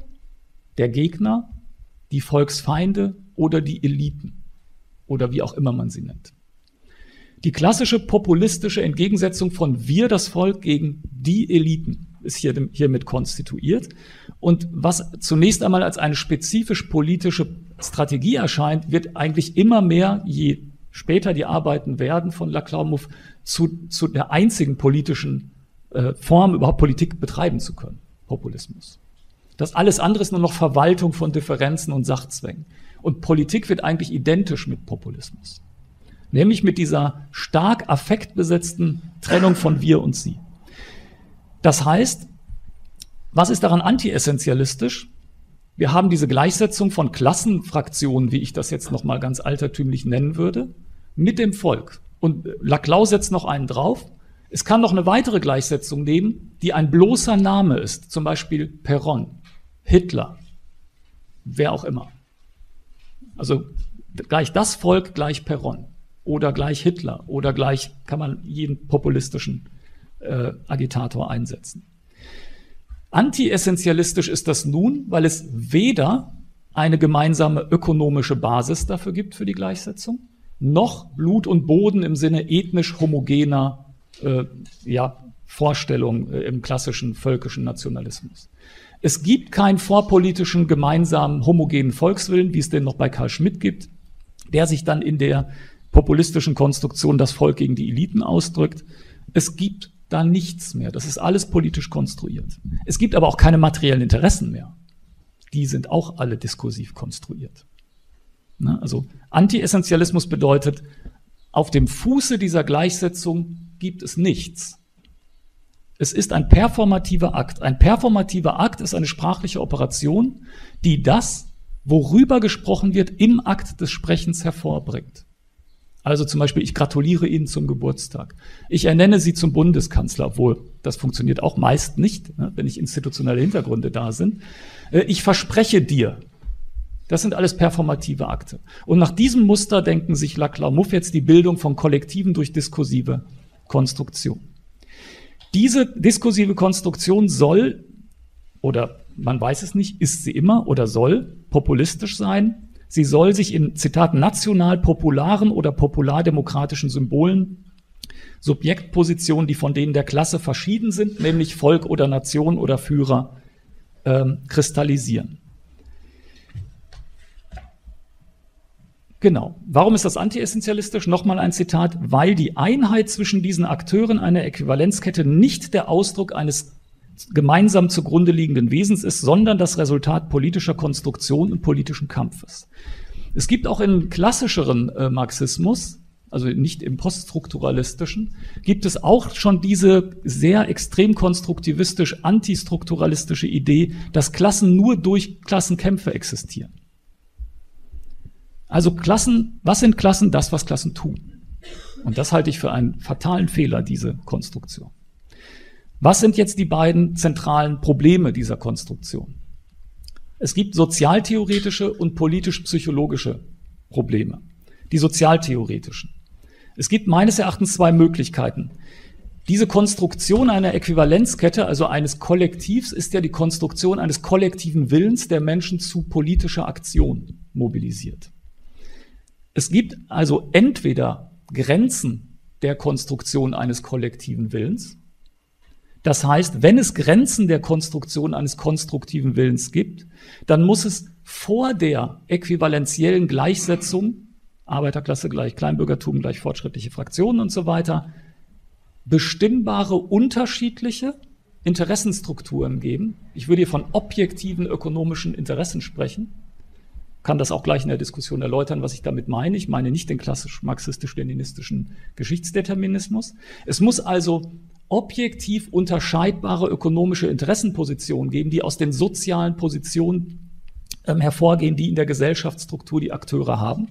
der Gegner, die Volksfeinde oder die Eliten oder wie auch immer man sie nennt. Die klassische populistische Entgegensetzung von wir das Volk gegen die Eliten ist hier, hiermit konstituiert. Und was zunächst einmal als eine spezifisch politische Strategie erscheint, wird eigentlich immer mehr, je später die Arbeiten werden von Laclau-Muff, zu, zu der einzigen politischen äh, Form, überhaupt Politik betreiben zu können. Populismus. Das alles andere ist nur noch Verwaltung von Differenzen und Sachzwängen. Und Politik wird eigentlich identisch mit Populismus. Nämlich mit dieser stark affektbesetzten Trennung von wir und sie. Das heißt, was ist daran anti-essentialistisch? Wir haben diese Gleichsetzung von Klassenfraktionen, wie ich das jetzt nochmal ganz altertümlich nennen würde, mit dem Volk. Und Laclau setzt noch einen drauf. Es kann noch eine weitere Gleichsetzung nehmen, die ein bloßer Name ist, zum Beispiel Perron, Hitler. wer auch immer. Also gleich das Volk, gleich Peron oder gleich Hitler oder gleich kann man jeden populistischen äh, Agitator einsetzen. Anti-essentialistisch ist das nun, weil es weder eine gemeinsame ökonomische Basis dafür gibt für die Gleichsetzung, noch Blut und Boden im Sinne ethnisch homogener äh, ja, Vorstellung äh, im klassischen völkischen Nationalismus. Es gibt keinen vorpolitischen gemeinsamen homogenen Volkswillen, wie es den noch bei Karl Schmidt gibt, der sich dann in der populistischen Konstruktion das Volk gegen die Eliten ausdrückt. Es gibt da nichts mehr. Das ist alles politisch konstruiert. Es gibt aber auch keine materiellen Interessen mehr. Die sind auch alle diskursiv konstruiert. Also Anti-Essentialismus bedeutet, auf dem Fuße dieser Gleichsetzung gibt es nichts. Es ist ein performativer Akt. Ein performativer Akt ist eine sprachliche Operation, die das, worüber gesprochen wird, im Akt des Sprechens hervorbringt. Also zum Beispiel, ich gratuliere Ihnen zum Geburtstag. Ich ernenne Sie zum Bundeskanzler, obwohl das funktioniert auch meist nicht, ne, wenn nicht institutionelle Hintergründe da sind. Äh, ich verspreche dir. Das sind alles performative Akte. Und nach diesem Muster denken sich Laclau-Muff jetzt die Bildung von Kollektiven durch diskursive Konstruktion. Diese diskursive Konstruktion soll, oder man weiß es nicht, ist sie immer oder soll populistisch sein, Sie soll sich in, Zitat, national popularen oder populardemokratischen Symbolen Subjektpositionen, die von denen der Klasse verschieden sind, nämlich Volk oder Nation oder Führer, ähm, kristallisieren. Genau. Warum ist das antiessentialistisch? Nochmal ein Zitat. Weil die Einheit zwischen diesen Akteuren einer Äquivalenzkette nicht der Ausdruck eines gemeinsam zugrunde liegenden Wesens ist, sondern das Resultat politischer Konstruktion und politischen Kampfes. Es gibt auch im klassischeren äh, Marxismus, also nicht im poststrukturalistischen, gibt es auch schon diese sehr extrem konstruktivistisch antistrukturalistische Idee, dass Klassen nur durch Klassenkämpfe existieren. Also Klassen, was sind Klassen? Das, was Klassen tun. Und das halte ich für einen fatalen Fehler, diese Konstruktion. Was sind jetzt die beiden zentralen Probleme dieser Konstruktion? Es gibt sozialtheoretische und politisch-psychologische Probleme. Die sozialtheoretischen. Es gibt meines Erachtens zwei Möglichkeiten. Diese Konstruktion einer Äquivalenzkette, also eines Kollektivs, ist ja die Konstruktion eines kollektiven Willens, der Menschen zu politischer Aktion mobilisiert. Es gibt also entweder Grenzen der Konstruktion eines kollektiven Willens, das heißt, wenn es Grenzen der Konstruktion eines konstruktiven Willens gibt, dann muss es vor der äquivalentiellen Gleichsetzung, Arbeiterklasse gleich Kleinbürgertum gleich fortschrittliche Fraktionen und so weiter, bestimmbare unterschiedliche Interessenstrukturen geben. Ich würde hier von objektiven ökonomischen Interessen sprechen. Kann das auch gleich in der Diskussion erläutern, was ich damit meine. Ich meine nicht den klassisch marxistisch-leninistischen Geschichtsdeterminismus. Es muss also objektiv unterscheidbare ökonomische Interessenpositionen geben, die aus den sozialen Positionen ähm, hervorgehen, die in der Gesellschaftsstruktur die Akteure haben.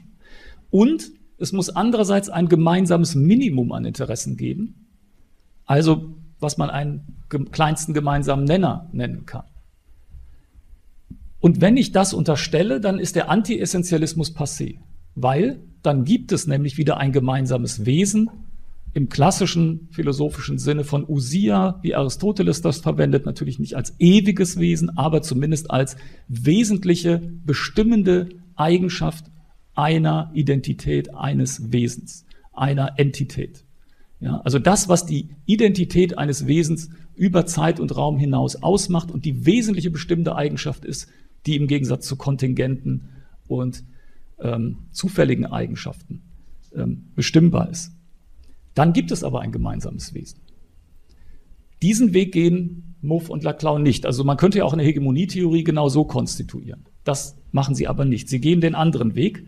Und es muss andererseits ein gemeinsames Minimum an Interessen geben, also was man einen kleinsten gemeinsamen Nenner nennen kann. Und wenn ich das unterstelle, dann ist der Anti-Essentialismus passé, weil dann gibt es nämlich wieder ein gemeinsames Wesen, im klassischen philosophischen Sinne von Usia, wie Aristoteles das verwendet, natürlich nicht als ewiges Wesen, aber zumindest als wesentliche, bestimmende Eigenschaft einer Identität, eines Wesens, einer Entität. Ja, also das, was die Identität eines Wesens über Zeit und Raum hinaus ausmacht und die wesentliche bestimmte Eigenschaft ist, die im Gegensatz zu kontingenten und ähm, zufälligen Eigenschaften ähm, bestimmbar ist. Dann gibt es aber ein gemeinsames Wesen. Diesen Weg gehen Muff und Laclau nicht. Also man könnte ja auch eine Hegemonietheorie genau so konstituieren. Das machen sie aber nicht. Sie gehen den anderen Weg.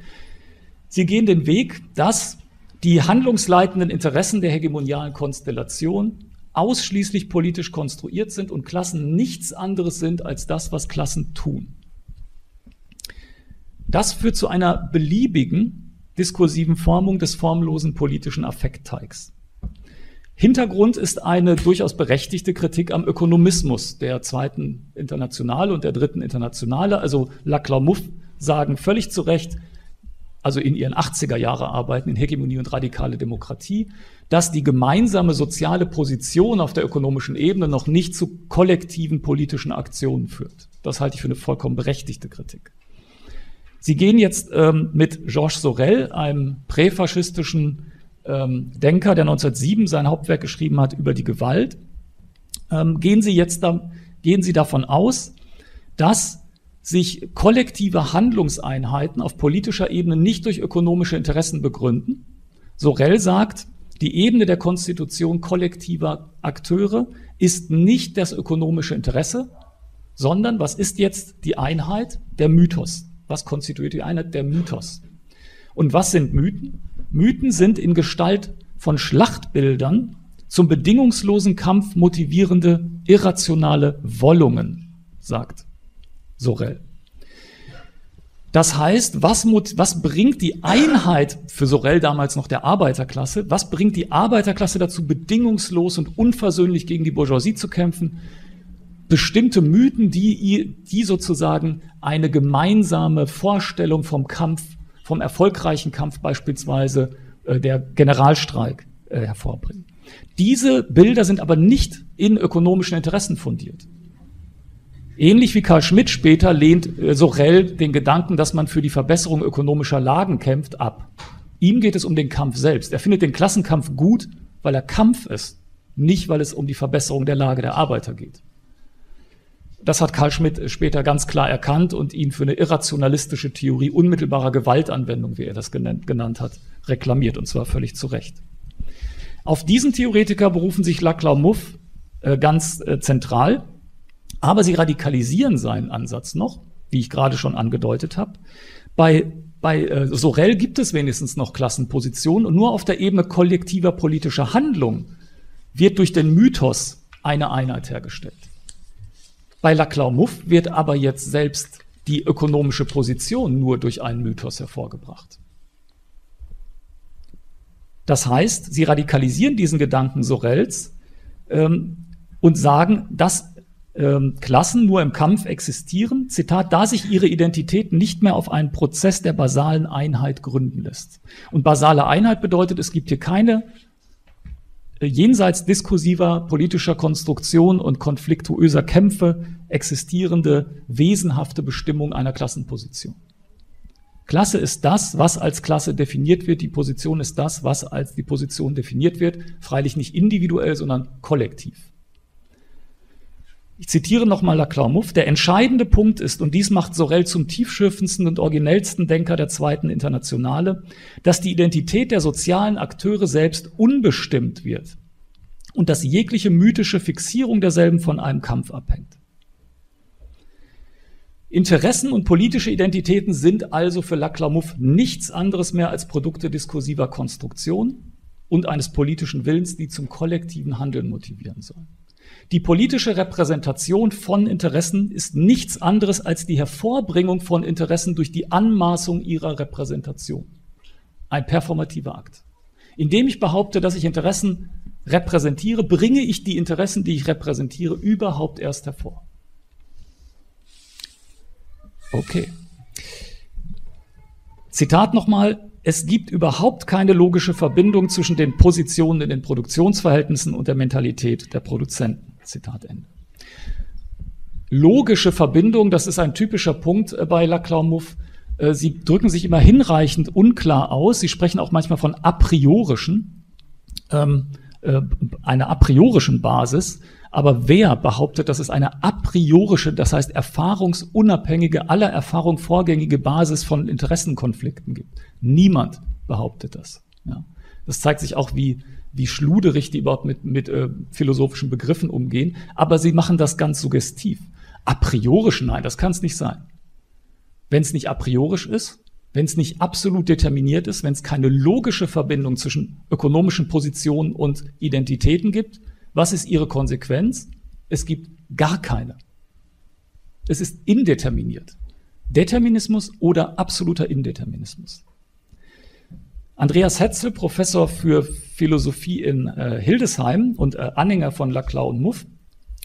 Sie gehen den Weg, dass die handlungsleitenden Interessen der hegemonialen Konstellation ausschließlich politisch konstruiert sind und Klassen nichts anderes sind als das, was Klassen tun. Das führt zu einer beliebigen diskursiven Formung des formlosen politischen Affektteigs. Hintergrund ist eine durchaus berechtigte Kritik am Ökonomismus der zweiten Internationale und der dritten Internationale. Also Laclau-Muff sagen völlig zu Recht, also in ihren 80er Jahre Arbeiten in Hegemonie und radikale Demokratie, dass die gemeinsame soziale Position auf der ökonomischen Ebene noch nicht zu kollektiven politischen Aktionen führt. Das halte ich für eine vollkommen berechtigte Kritik. Sie gehen jetzt ähm, mit Georges Sorel, einem präfaschistischen ähm, Denker, der 1907 sein Hauptwerk geschrieben hat über die Gewalt, ähm, gehen Sie jetzt da, gehen Sie davon aus, dass sich kollektive Handlungseinheiten auf politischer Ebene nicht durch ökonomische Interessen begründen. Sorel sagt, die Ebene der Konstitution kollektiver Akteure ist nicht das ökonomische Interesse, sondern was ist jetzt die Einheit? Der Mythos. Was konstituiert die Einheit? Der Mythos. Und was sind Mythen? Mythen sind in Gestalt von Schlachtbildern zum bedingungslosen Kampf motivierende irrationale Wollungen, sagt Sorel. Das heißt, was, was bringt die Einheit, für Sorel damals noch der Arbeiterklasse, was bringt die Arbeiterklasse dazu, bedingungslos und unversöhnlich gegen die Bourgeoisie zu kämpfen? Bestimmte Mythen, die, die sozusagen eine gemeinsame Vorstellung vom Kampf, vom erfolgreichen Kampf beispielsweise äh, der Generalstreik äh, hervorbringen. Diese Bilder sind aber nicht in ökonomischen Interessen fundiert. Ähnlich wie Karl Schmidt später lehnt äh, Sorel den Gedanken, dass man für die Verbesserung ökonomischer Lagen kämpft, ab. Ihm geht es um den Kampf selbst. Er findet den Klassenkampf gut, weil er Kampf ist, nicht weil es um die Verbesserung der Lage der Arbeiter geht. Das hat Karl Schmidt später ganz klar erkannt und ihn für eine irrationalistische Theorie unmittelbarer Gewaltanwendung, wie er das genannt, genannt hat, reklamiert, und zwar völlig zu Recht. Auf diesen Theoretiker berufen sich Laclau Muff äh, ganz äh, zentral. Aber sie radikalisieren seinen Ansatz noch, wie ich gerade schon angedeutet habe. Bei, bei äh, Sorel gibt es wenigstens noch Klassenpositionen und nur auf der Ebene kollektiver politischer Handlung wird durch den Mythos eine Einheit hergestellt. Bei Laclau-Muff wird aber jetzt selbst die ökonomische Position nur durch einen Mythos hervorgebracht. Das heißt, sie radikalisieren diesen Gedanken Sorels ähm, und sagen, dass ähm, Klassen nur im Kampf existieren, Zitat, da sich ihre Identität nicht mehr auf einen Prozess der basalen Einheit gründen lässt. Und basale Einheit bedeutet, es gibt hier keine jenseits diskursiver politischer Konstruktion und konfliktuöser Kämpfe existierende wesenhafte Bestimmung einer Klassenposition. Klasse ist das, was als Klasse definiert wird. Die Position ist das, was als die Position definiert wird. Freilich nicht individuell, sondern kollektiv. Ich zitiere nochmal Laclau-Muff. Der entscheidende Punkt ist, und dies macht Sorel zum tiefschürfendsten und originellsten Denker der zweiten Internationale, dass die Identität der sozialen Akteure selbst unbestimmt wird und dass jegliche mythische Fixierung derselben von einem Kampf abhängt. Interessen und politische Identitäten sind also für Laclau-Muff nichts anderes mehr als Produkte diskursiver Konstruktion und eines politischen Willens, die zum kollektiven Handeln motivieren sollen. Die politische Repräsentation von Interessen ist nichts anderes als die Hervorbringung von Interessen durch die Anmaßung ihrer Repräsentation. Ein performativer Akt. Indem ich behaupte, dass ich Interessen repräsentiere, bringe ich die Interessen, die ich repräsentiere, überhaupt erst hervor. Okay. Zitat nochmal, es gibt überhaupt keine logische Verbindung zwischen den Positionen in den Produktionsverhältnissen und der Mentalität der Produzenten. Zitat Ende. Logische Verbindung, das ist ein typischer Punkt äh, bei Laclau-Muff. Äh, Sie drücken sich immer hinreichend unklar aus. Sie sprechen auch manchmal von a priorischen, ähm, äh, einer a priorischen Basis. Aber wer behauptet, dass es eine a priorische, das heißt erfahrungsunabhängige, aller Erfahrung vorgängige Basis von Interessenkonflikten gibt? Niemand behauptet das. Ja. Das zeigt sich auch, wie wie schluderig die überhaupt mit, mit äh, philosophischen Begriffen umgehen, aber sie machen das ganz suggestiv. A priorisch, nein, das kann es nicht sein. Wenn es nicht a priorisch ist, wenn es nicht absolut determiniert ist, wenn es keine logische Verbindung zwischen ökonomischen Positionen und Identitäten gibt, was ist ihre Konsequenz? Es gibt gar keine. Es ist indeterminiert. Determinismus oder absoluter Indeterminismus. Andreas Hetzel, Professor für Philosophie in äh, Hildesheim und äh, Anhänger von Laclau und Muff,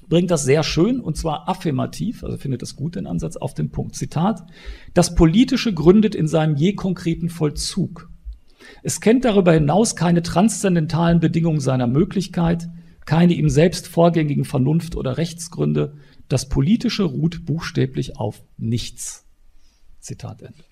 bringt das sehr schön und zwar affirmativ, also findet das gut den Ansatz auf den Punkt. Zitat: Das Politische gründet in seinem je konkreten Vollzug. Es kennt darüber hinaus keine transzendentalen Bedingungen seiner Möglichkeit, keine ihm selbst vorgängigen Vernunft oder Rechtsgründe. Das Politische ruht buchstäblich auf nichts. Zitat Ende.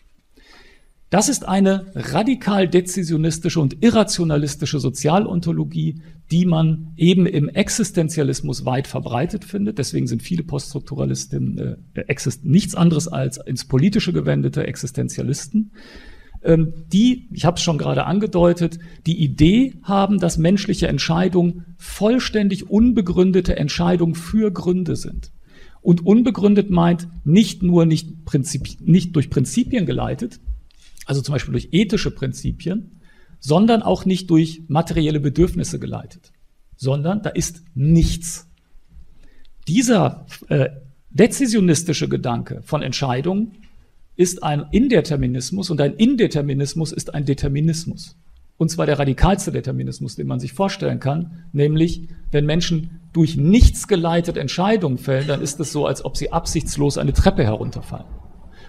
Das ist eine radikal dezisionistische und irrationalistische Sozialontologie, die man eben im Existenzialismus weit verbreitet findet. Deswegen sind viele Poststrukturalisten äh, nichts anderes als ins Politische gewendete Existenzialisten die, ich habe es schon gerade angedeutet, die Idee haben, dass menschliche Entscheidungen vollständig unbegründete Entscheidungen für Gründe sind. Und unbegründet meint nicht nur nicht, Prinzip, nicht durch Prinzipien geleitet, also zum Beispiel durch ethische Prinzipien, sondern auch nicht durch materielle Bedürfnisse geleitet, sondern da ist nichts. Dieser äh, dezisionistische Gedanke von Entscheidungen ist ein Indeterminismus und ein Indeterminismus ist ein Determinismus. Und zwar der radikalste Determinismus, den man sich vorstellen kann, nämlich wenn Menschen durch nichts geleitet Entscheidungen fällen, dann ist es so, als ob sie absichtslos eine Treppe herunterfallen.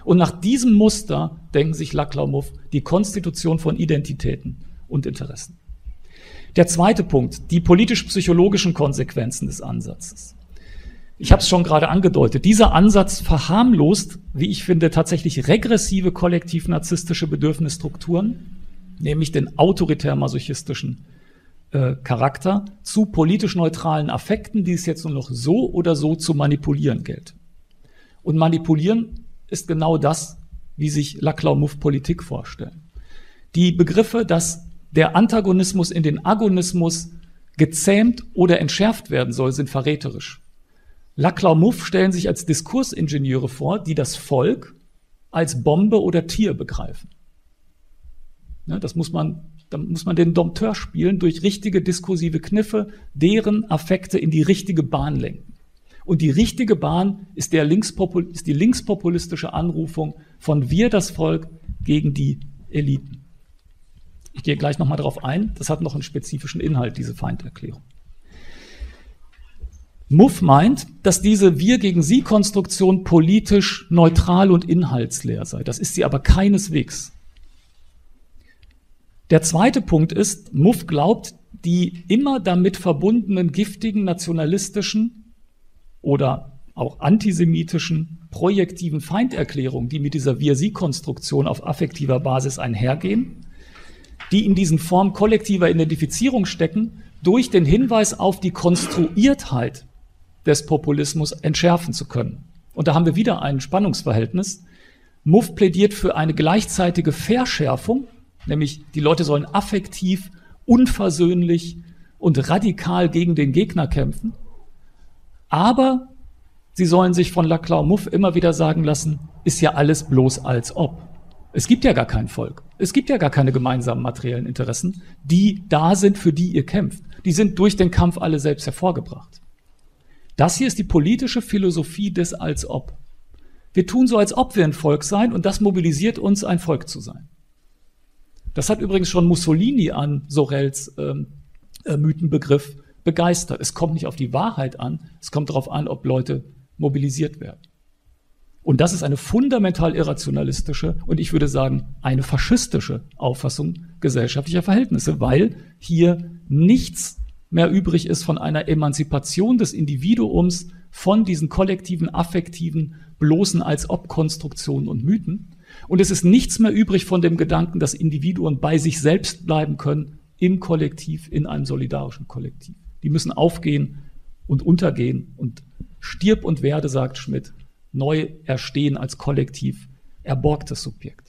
Und nach diesem Muster denken sich Laclau-Muff die Konstitution von Identitäten und Interessen. Der zweite Punkt, die politisch-psychologischen Konsequenzen des Ansatzes. Ich habe es schon gerade angedeutet. Dieser Ansatz verharmlost, wie ich finde, tatsächlich regressive kollektiv-narzisstische Bedürfnisstrukturen, nämlich den autoritär-masochistischen äh, Charakter, zu politisch neutralen Affekten, die es jetzt nur noch so oder so zu manipulieren gilt. Und manipulieren ist genau das, wie sich Laclau-Muff Politik vorstellen. Die Begriffe, dass der Antagonismus in den Agonismus gezähmt oder entschärft werden soll, sind verräterisch. Laclau-Muff stellen sich als Diskursingenieure vor, die das Volk als Bombe oder Tier begreifen. Ja, das muss man, da muss man den Dompteur spielen durch richtige diskursive Kniffe, deren Affekte in die richtige Bahn lenken. Und die richtige Bahn ist, der Linkspopul ist die linkspopulistische Anrufung von wir das Volk gegen die Eliten. Ich gehe gleich nochmal darauf ein. Das hat noch einen spezifischen Inhalt, diese Feinderklärung. Muff meint, dass diese Wir gegen Sie Konstruktion politisch neutral und inhaltsleer sei. Das ist sie aber keineswegs. Der zweite Punkt ist, Muff glaubt, die immer damit verbundenen giftigen nationalistischen oder auch antisemitischen projektiven Feinderklärungen, die mit dieser Wir-Sie-Konstruktion auf affektiver Basis einhergehen, die in diesen Formen kollektiver Identifizierung stecken, durch den Hinweis auf die Konstruiertheit des Populismus entschärfen zu können. Und da haben wir wieder ein Spannungsverhältnis. Muff plädiert für eine gleichzeitige Verschärfung, nämlich die Leute sollen affektiv, unversöhnlich und radikal gegen den Gegner kämpfen. Aber sie sollen sich von Laclau Muff immer wieder sagen lassen, ist ja alles bloß als ob. Es gibt ja gar kein Volk. Es gibt ja gar keine gemeinsamen materiellen Interessen, die da sind, für die ihr kämpft. Die sind durch den Kampf alle selbst hervorgebracht. Das hier ist die politische Philosophie des als ob. Wir tun so, als ob wir ein Volk sein und das mobilisiert uns, ein Volk zu sein. Das hat übrigens schon Mussolini an Sorels ähm, äh, Mythenbegriff begeistert. Es kommt nicht auf die Wahrheit an, es kommt darauf an, ob Leute mobilisiert werden. Und das ist eine fundamental irrationalistische und ich würde sagen eine faschistische Auffassung gesellschaftlicher Verhältnisse, weil hier nichts mehr übrig ist von einer Emanzipation des Individuums von diesen kollektiven, affektiven, bloßen als Ob-Konstruktionen und Mythen. Und es ist nichts mehr übrig von dem Gedanken, dass Individuen bei sich selbst bleiben können, im Kollektiv, in einem solidarischen Kollektiv. Die müssen aufgehen und untergehen und stirb und werde, sagt Schmidt, neu erstehen als kollektiv erborgtes Subjekt.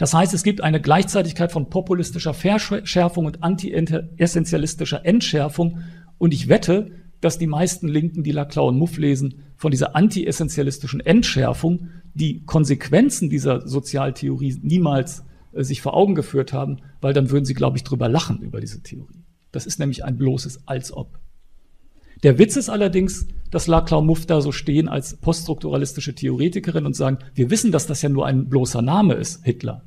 Das heißt, es gibt eine Gleichzeitigkeit von populistischer Verschärfung und anti-essentialistischer Entschärfung. Und ich wette, dass die meisten Linken, die Laclau und Muff lesen, von dieser anti-essentialistischen Entschärfung die Konsequenzen dieser Sozialtheorie niemals äh, sich vor Augen geführt haben, weil dann würden sie, glaube ich, drüber lachen über diese Theorie. Das ist nämlich ein bloßes Als ob. Der Witz ist allerdings, dass Laclau Muff da so stehen als poststrukturalistische Theoretikerin und sagen, wir wissen, dass das ja nur ein bloßer Name ist, Hitler.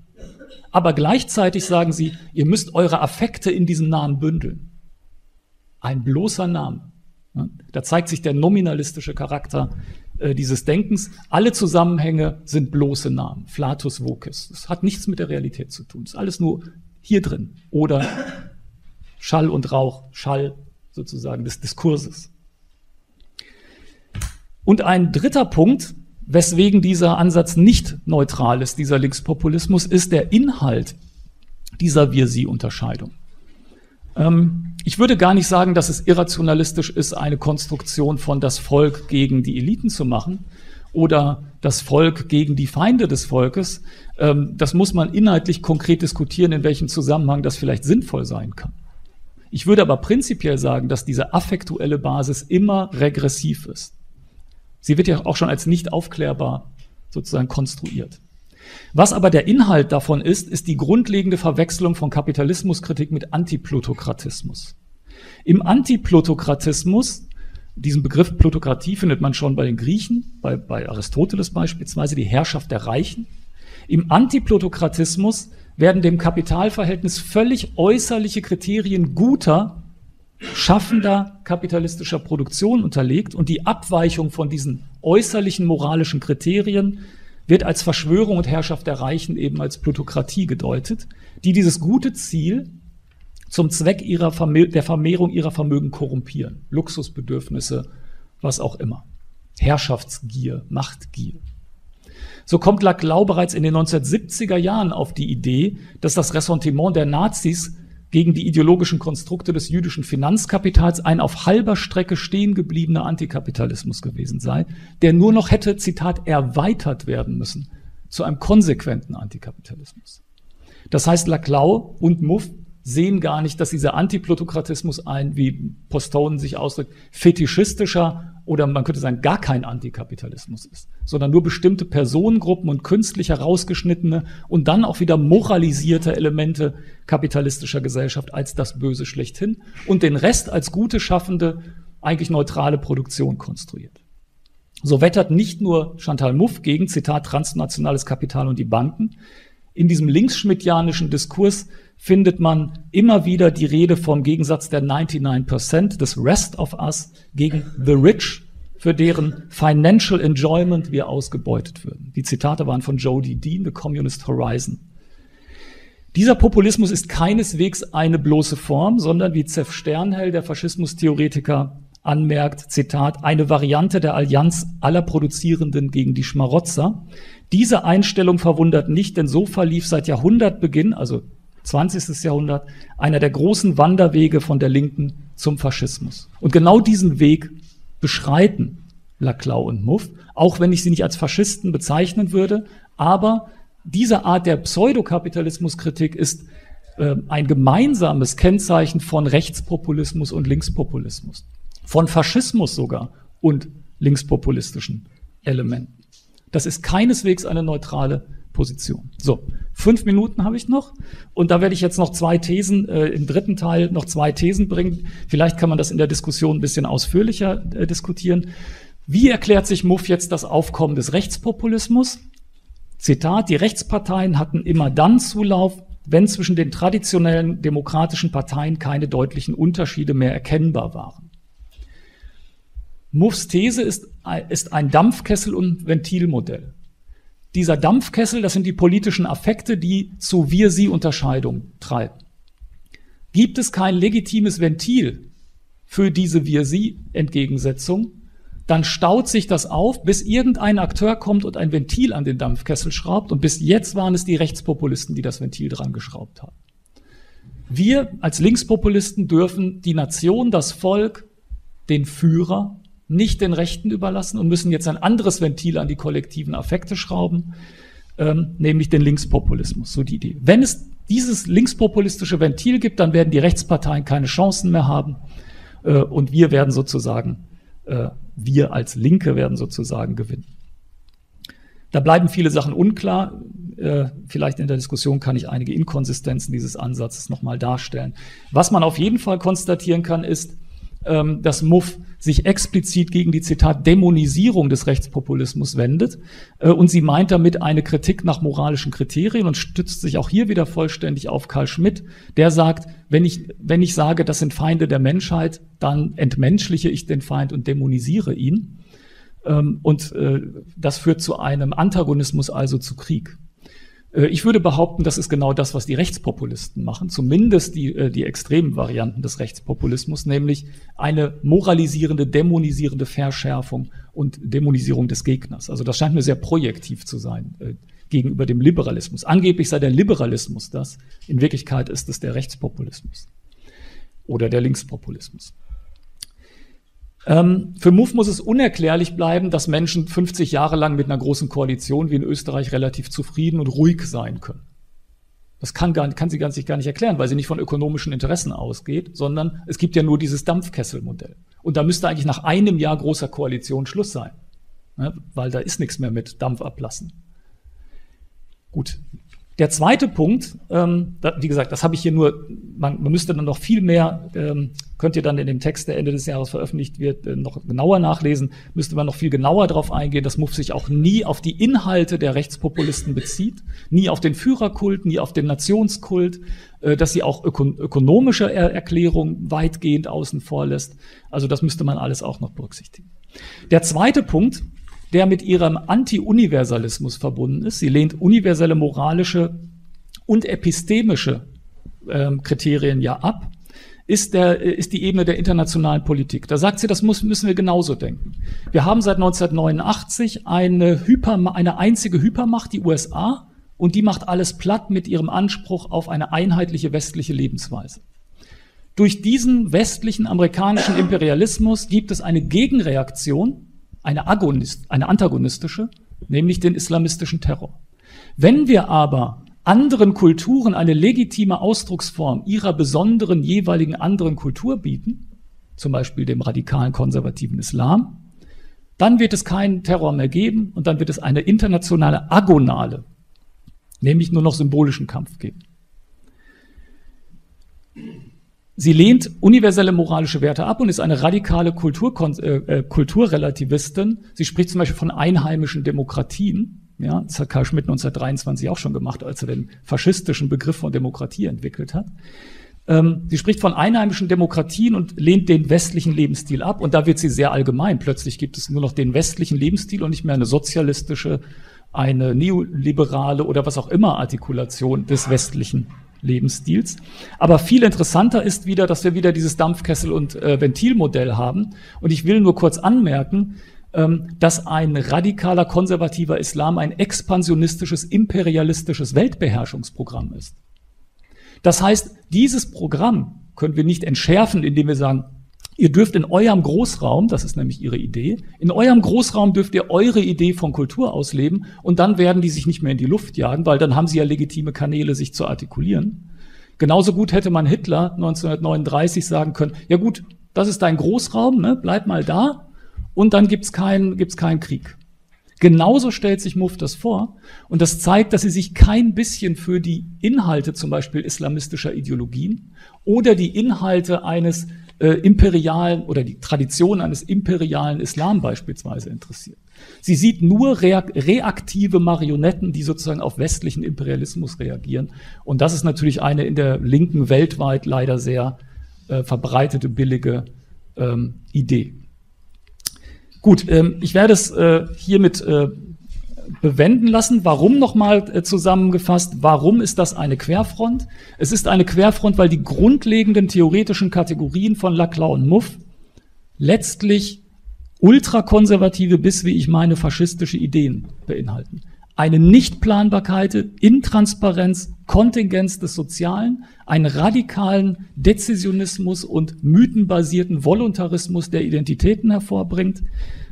Aber gleichzeitig sagen sie, ihr müsst eure Affekte in diesem Namen bündeln. Ein bloßer Name. Da zeigt sich der nominalistische Charakter äh, dieses Denkens. Alle Zusammenhänge sind bloße Namen. Flatus vocis. Das hat nichts mit der Realität zu tun. Das ist alles nur hier drin. Oder Schall und Rauch, Schall sozusagen des Diskurses. Und ein dritter Punkt, weswegen dieser Ansatz nicht neutral ist, dieser Linkspopulismus, ist der Inhalt dieser Wir-Sie-Unterscheidung. Ähm, ich würde gar nicht sagen, dass es irrationalistisch ist, eine Konstruktion von das Volk gegen die Eliten zu machen oder das Volk gegen die Feinde des Volkes. Ähm, das muss man inhaltlich konkret diskutieren, in welchem Zusammenhang das vielleicht sinnvoll sein kann. Ich würde aber prinzipiell sagen, dass diese affektuelle Basis immer regressiv ist. Sie wird ja auch schon als nicht aufklärbar sozusagen konstruiert. Was aber der Inhalt davon ist, ist die grundlegende Verwechslung von Kapitalismuskritik mit Antiplutokratismus. Im Antiplutokratismus, diesen Begriff Plutokratie findet man schon bei den Griechen, bei, bei Aristoteles beispielsweise, die Herrschaft der Reichen. Im Antiplutokratismus werden dem Kapitalverhältnis völlig äußerliche Kriterien guter, schaffender kapitalistischer Produktion unterlegt und die Abweichung von diesen äußerlichen moralischen Kriterien wird als Verschwörung und Herrschaft der Reichen eben als Plutokratie gedeutet, die dieses gute Ziel zum Zweck ihrer Verme der Vermehrung ihrer Vermögen korrumpieren. Luxusbedürfnisse, was auch immer. Herrschaftsgier, Machtgier. So kommt Laclau bereits in den 1970er Jahren auf die Idee, dass das Ressentiment der Nazis gegen die ideologischen Konstrukte des jüdischen Finanzkapitals ein auf halber Strecke stehen gebliebener Antikapitalismus gewesen sei, der nur noch hätte, Zitat, erweitert werden müssen zu einem konsequenten Antikapitalismus. Das heißt, Laclau und Muff sehen gar nicht, dass dieser Antiplutokratismus ein, wie Postone sich ausdrückt, fetischistischer oder man könnte sagen, gar kein Antikapitalismus ist, sondern nur bestimmte Personengruppen und künstlich herausgeschnittene und dann auch wieder moralisierte Elemente kapitalistischer Gesellschaft als das Böse schlechthin und den Rest als gute, schaffende, eigentlich neutrale Produktion konstruiert. So wettert nicht nur Chantal Mouffe gegen, Zitat, transnationales Kapital und die Banken. In diesem linksschmidtianischen Diskurs findet man immer wieder die Rede vom Gegensatz der 99% des Rest of Us gegen the Rich, für deren Financial Enjoyment wir ausgebeutet würden. Die Zitate waren von Jody Dean, The Communist Horizon. Dieser Populismus ist keineswegs eine bloße Form, sondern wie Zeff Sternhell, der Faschismustheoretiker, anmerkt, Zitat, eine Variante der Allianz aller Produzierenden gegen die Schmarotzer. Diese Einstellung verwundert nicht, denn so verlief seit Jahrhundertbeginn, also 20. Jahrhundert, einer der großen Wanderwege von der Linken zum Faschismus. Und genau diesen Weg beschreiten Laclau und Muff, auch wenn ich sie nicht als Faschisten bezeichnen würde, aber diese Art der Pseudokapitalismuskritik ist äh, ein gemeinsames Kennzeichen von Rechtspopulismus und Linkspopulismus, von Faschismus sogar und linkspopulistischen Elementen. Das ist keineswegs eine neutrale Position. So, fünf Minuten habe ich noch und da werde ich jetzt noch zwei Thesen, äh, im dritten Teil noch zwei Thesen bringen. Vielleicht kann man das in der Diskussion ein bisschen ausführlicher äh, diskutieren. Wie erklärt sich Muff jetzt das Aufkommen des Rechtspopulismus? Zitat, die Rechtsparteien hatten immer dann Zulauf, wenn zwischen den traditionellen demokratischen Parteien keine deutlichen Unterschiede mehr erkennbar waren. Muffs These ist, ist ein Dampfkessel- und Ventilmodell. Dieser Dampfkessel, das sind die politischen Affekte, die zu Wir-Sie-Unterscheidung treiben. Gibt es kein legitimes Ventil für diese Wir-Sie-Entgegensetzung, dann staut sich das auf, bis irgendein Akteur kommt und ein Ventil an den Dampfkessel schraubt. Und bis jetzt waren es die Rechtspopulisten, die das Ventil dran geschraubt haben. Wir als Linkspopulisten dürfen die Nation, das Volk, den Führer nicht den Rechten überlassen und müssen jetzt ein anderes Ventil an die kollektiven Affekte schrauben, ähm, nämlich den Linkspopulismus, so die Idee. Wenn es dieses linkspopulistische Ventil gibt, dann werden die Rechtsparteien keine Chancen mehr haben äh, und wir werden sozusagen, äh, wir als Linke werden sozusagen gewinnen. Da bleiben viele Sachen unklar. Äh, vielleicht in der Diskussion kann ich einige Inkonsistenzen dieses Ansatzes nochmal darstellen. Was man auf jeden Fall konstatieren kann, ist, ähm, dass Muff sich explizit gegen die Zitat Dämonisierung des Rechtspopulismus wendet. Äh, und sie meint damit eine Kritik nach moralischen Kriterien und stützt sich auch hier wieder vollständig auf Karl Schmidt, der sagt, wenn ich, wenn ich sage, das sind Feinde der Menschheit, dann entmenschliche ich den Feind und dämonisiere ihn. Ähm, und äh, das führt zu einem Antagonismus, also zu Krieg. Äh, ich würde behaupten, das ist genau das, was die Rechtspopulisten machen, zumindest die, äh, die extremen Varianten des Rechtspopulismus, nämlich eine moralisierende, dämonisierende Verschärfung und Dämonisierung des Gegners. Also das scheint mir sehr projektiv zu sein äh, gegenüber dem Liberalismus. Angeblich sei der Liberalismus das, in Wirklichkeit ist es der Rechtspopulismus oder der Linkspopulismus. Ähm, für MUF muss es unerklärlich bleiben, dass Menschen 50 Jahre lang mit einer großen Koalition wie in Österreich relativ zufrieden und ruhig sein können. Das kann, gar, kann sie ganz sich gar nicht erklären, weil sie nicht von ökonomischen Interessen ausgeht, sondern es gibt ja nur dieses Dampfkesselmodell. Und da müsste eigentlich nach einem Jahr großer Koalition Schluss sein, ne? weil da ist nichts mehr mit Dampf ablassen. Gut, der zweite Punkt, ähm, da, wie gesagt, das habe ich hier nur, man, man müsste dann noch viel mehr, ähm, könnt ihr dann in dem Text, der Ende des Jahres veröffentlicht wird, äh, noch genauer nachlesen, müsste man noch viel genauer darauf eingehen, dass MUF sich auch nie auf die Inhalte der Rechtspopulisten bezieht, nie auf den Führerkult, nie auf den Nationskult, äh, dass sie auch öko ökonomische er Erklärungen weitgehend außen vor lässt. Also das müsste man alles auch noch berücksichtigen. Der zweite Punkt, der mit ihrem Anti-Universalismus verbunden ist. Sie lehnt universelle moralische und epistemische ähm, Kriterien ja ab, ist, der, ist die Ebene der internationalen Politik. Da sagt sie, das muss, müssen wir genauso denken. Wir haben seit 1989 eine, Hyper, eine einzige Hypermacht, die USA, und die macht alles platt mit ihrem Anspruch auf eine einheitliche westliche Lebensweise. Durch diesen westlichen amerikanischen Imperialismus gibt es eine Gegenreaktion, eine, Agonist, eine antagonistische, nämlich den islamistischen Terror. Wenn wir aber anderen Kulturen eine legitime Ausdrucksform ihrer besonderen jeweiligen anderen Kultur bieten, zum Beispiel dem radikalen konservativen Islam, dann wird es keinen Terror mehr geben und dann wird es eine internationale Agonale, nämlich nur noch symbolischen Kampf geben. Sie lehnt universelle moralische Werte ab und ist eine radikale Kultur, äh, äh, Kulturrelativistin. Sie spricht zum Beispiel von einheimischen Demokratien. Ja, das hat Karl Schmidt 1923 auch schon gemacht, als er den faschistischen Begriff von Demokratie entwickelt hat. Ähm, sie spricht von einheimischen Demokratien und lehnt den westlichen Lebensstil ab. Und da wird sie sehr allgemein. Plötzlich gibt es nur noch den westlichen Lebensstil und nicht mehr eine sozialistische, eine neoliberale oder was auch immer Artikulation des westlichen Lebensstils. Aber viel interessanter ist wieder, dass wir wieder dieses Dampfkessel- und äh, Ventilmodell haben. Und ich will nur kurz anmerken, ähm, dass ein radikaler konservativer Islam ein expansionistisches, imperialistisches Weltbeherrschungsprogramm ist. Das heißt, dieses Programm können wir nicht entschärfen, indem wir sagen, Ihr dürft in eurem Großraum, das ist nämlich ihre Idee, in eurem Großraum dürft ihr eure Idee von Kultur ausleben und dann werden die sich nicht mehr in die Luft jagen, weil dann haben sie ja legitime Kanäle, sich zu artikulieren. Genauso gut hätte man Hitler 1939 sagen können, ja gut, das ist dein Großraum, ne, bleib mal da und dann gibt's keinen gibt's keinen Krieg. Genauso stellt sich Muff das vor und das zeigt, dass sie sich kein bisschen für die Inhalte zum Beispiel islamistischer Ideologien oder die Inhalte eines äh, imperialen oder die Tradition eines imperialen Islam beispielsweise interessiert. Sie sieht nur reaktive Marionetten, die sozusagen auf westlichen Imperialismus reagieren. Und das ist natürlich eine in der Linken weltweit leider sehr äh, verbreitete, billige ähm, Idee. Gut, ähm, ich werde es äh, hiermit äh, bewenden lassen. Warum nochmal äh, zusammengefasst? Warum ist das eine Querfront? Es ist eine Querfront, weil die grundlegenden theoretischen Kategorien von Laclau und Muff letztlich ultrakonservative bis, wie ich meine, faschistische Ideen beinhalten. Eine Nichtplanbarkeit, Intransparenz, Kontingenz des Sozialen, einen radikalen Dezisionismus und mythenbasierten Voluntarismus der Identitäten hervorbringt,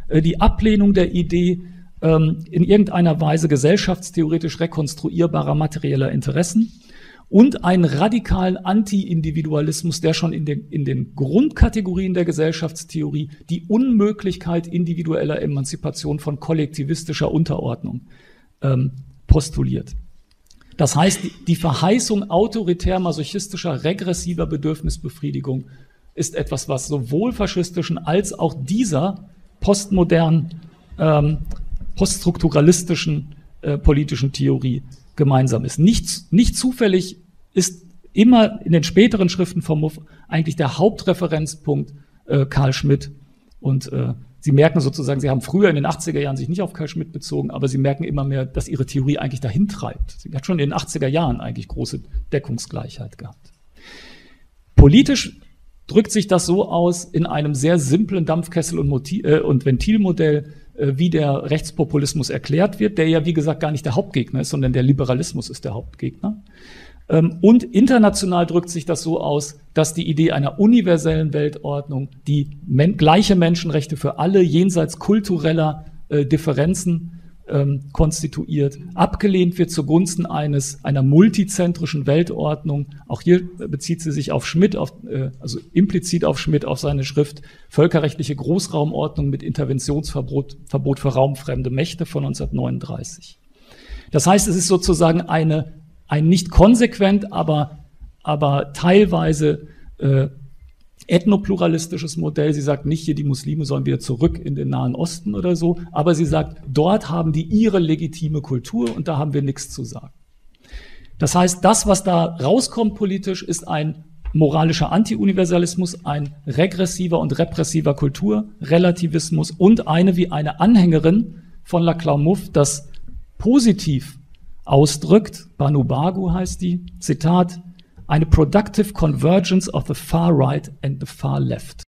äh, die Ablehnung der Idee, ähm, in irgendeiner Weise gesellschaftstheoretisch rekonstruierbarer materieller Interessen und einen radikalen Anti-Individualismus, der schon in den, in den Grundkategorien der Gesellschaftstheorie die Unmöglichkeit individueller Emanzipation von kollektivistischer Unterordnung ähm, postuliert. Das heißt, die Verheißung autoritär-masochistischer, regressiver Bedürfnisbefriedigung ist etwas, was sowohl faschistischen als auch dieser postmodernen, ähm, poststrukturalistischen äh, politischen Theorie gemeinsam ist. Nicht, nicht zufällig ist immer in den späteren Schriften von Muff eigentlich der Hauptreferenzpunkt äh, Karl Schmidt. Und äh, Sie merken sozusagen, Sie haben früher in den 80er Jahren sich nicht auf Karl Schmidt bezogen, aber Sie merken immer mehr, dass Ihre Theorie eigentlich dahin treibt. Sie hat schon in den 80er Jahren eigentlich große Deckungsgleichheit gehabt. Politisch drückt sich das so aus in einem sehr simplen Dampfkessel- und, Motiv äh, und Ventilmodell, wie der Rechtspopulismus erklärt wird, der ja wie gesagt gar nicht der Hauptgegner ist, sondern der Liberalismus ist der Hauptgegner. Ähm, und international drückt sich das so aus, dass die Idee einer universellen Weltordnung, die men gleiche Menschenrechte für alle jenseits kultureller äh, Differenzen ähm, konstituiert, abgelehnt wird zugunsten eines einer multizentrischen Weltordnung. Auch hier bezieht sie sich auf Schmidt, auf, äh, also implizit auf Schmidt, auf seine Schrift Völkerrechtliche Großraumordnung mit Interventionsverbot Verbot für raumfremde Mächte von 1939. Das heißt, es ist sozusagen eine, ein nicht konsequent, aber, aber teilweise äh, ethnopluralistisches Modell. Sie sagt nicht hier, die Muslime sollen wieder zurück in den Nahen Osten oder so, aber sie sagt, dort haben die ihre legitime Kultur und da haben wir nichts zu sagen. Das heißt, das, was da rauskommt politisch, ist ein moralischer Anti-Universalismus, ein regressiver und repressiver Kulturrelativismus und eine wie eine Anhängerin von Laclau Mouffe das positiv ausdrückt. Banu Bagu heißt die, Zitat, eine productive convergence of the far right and the far left.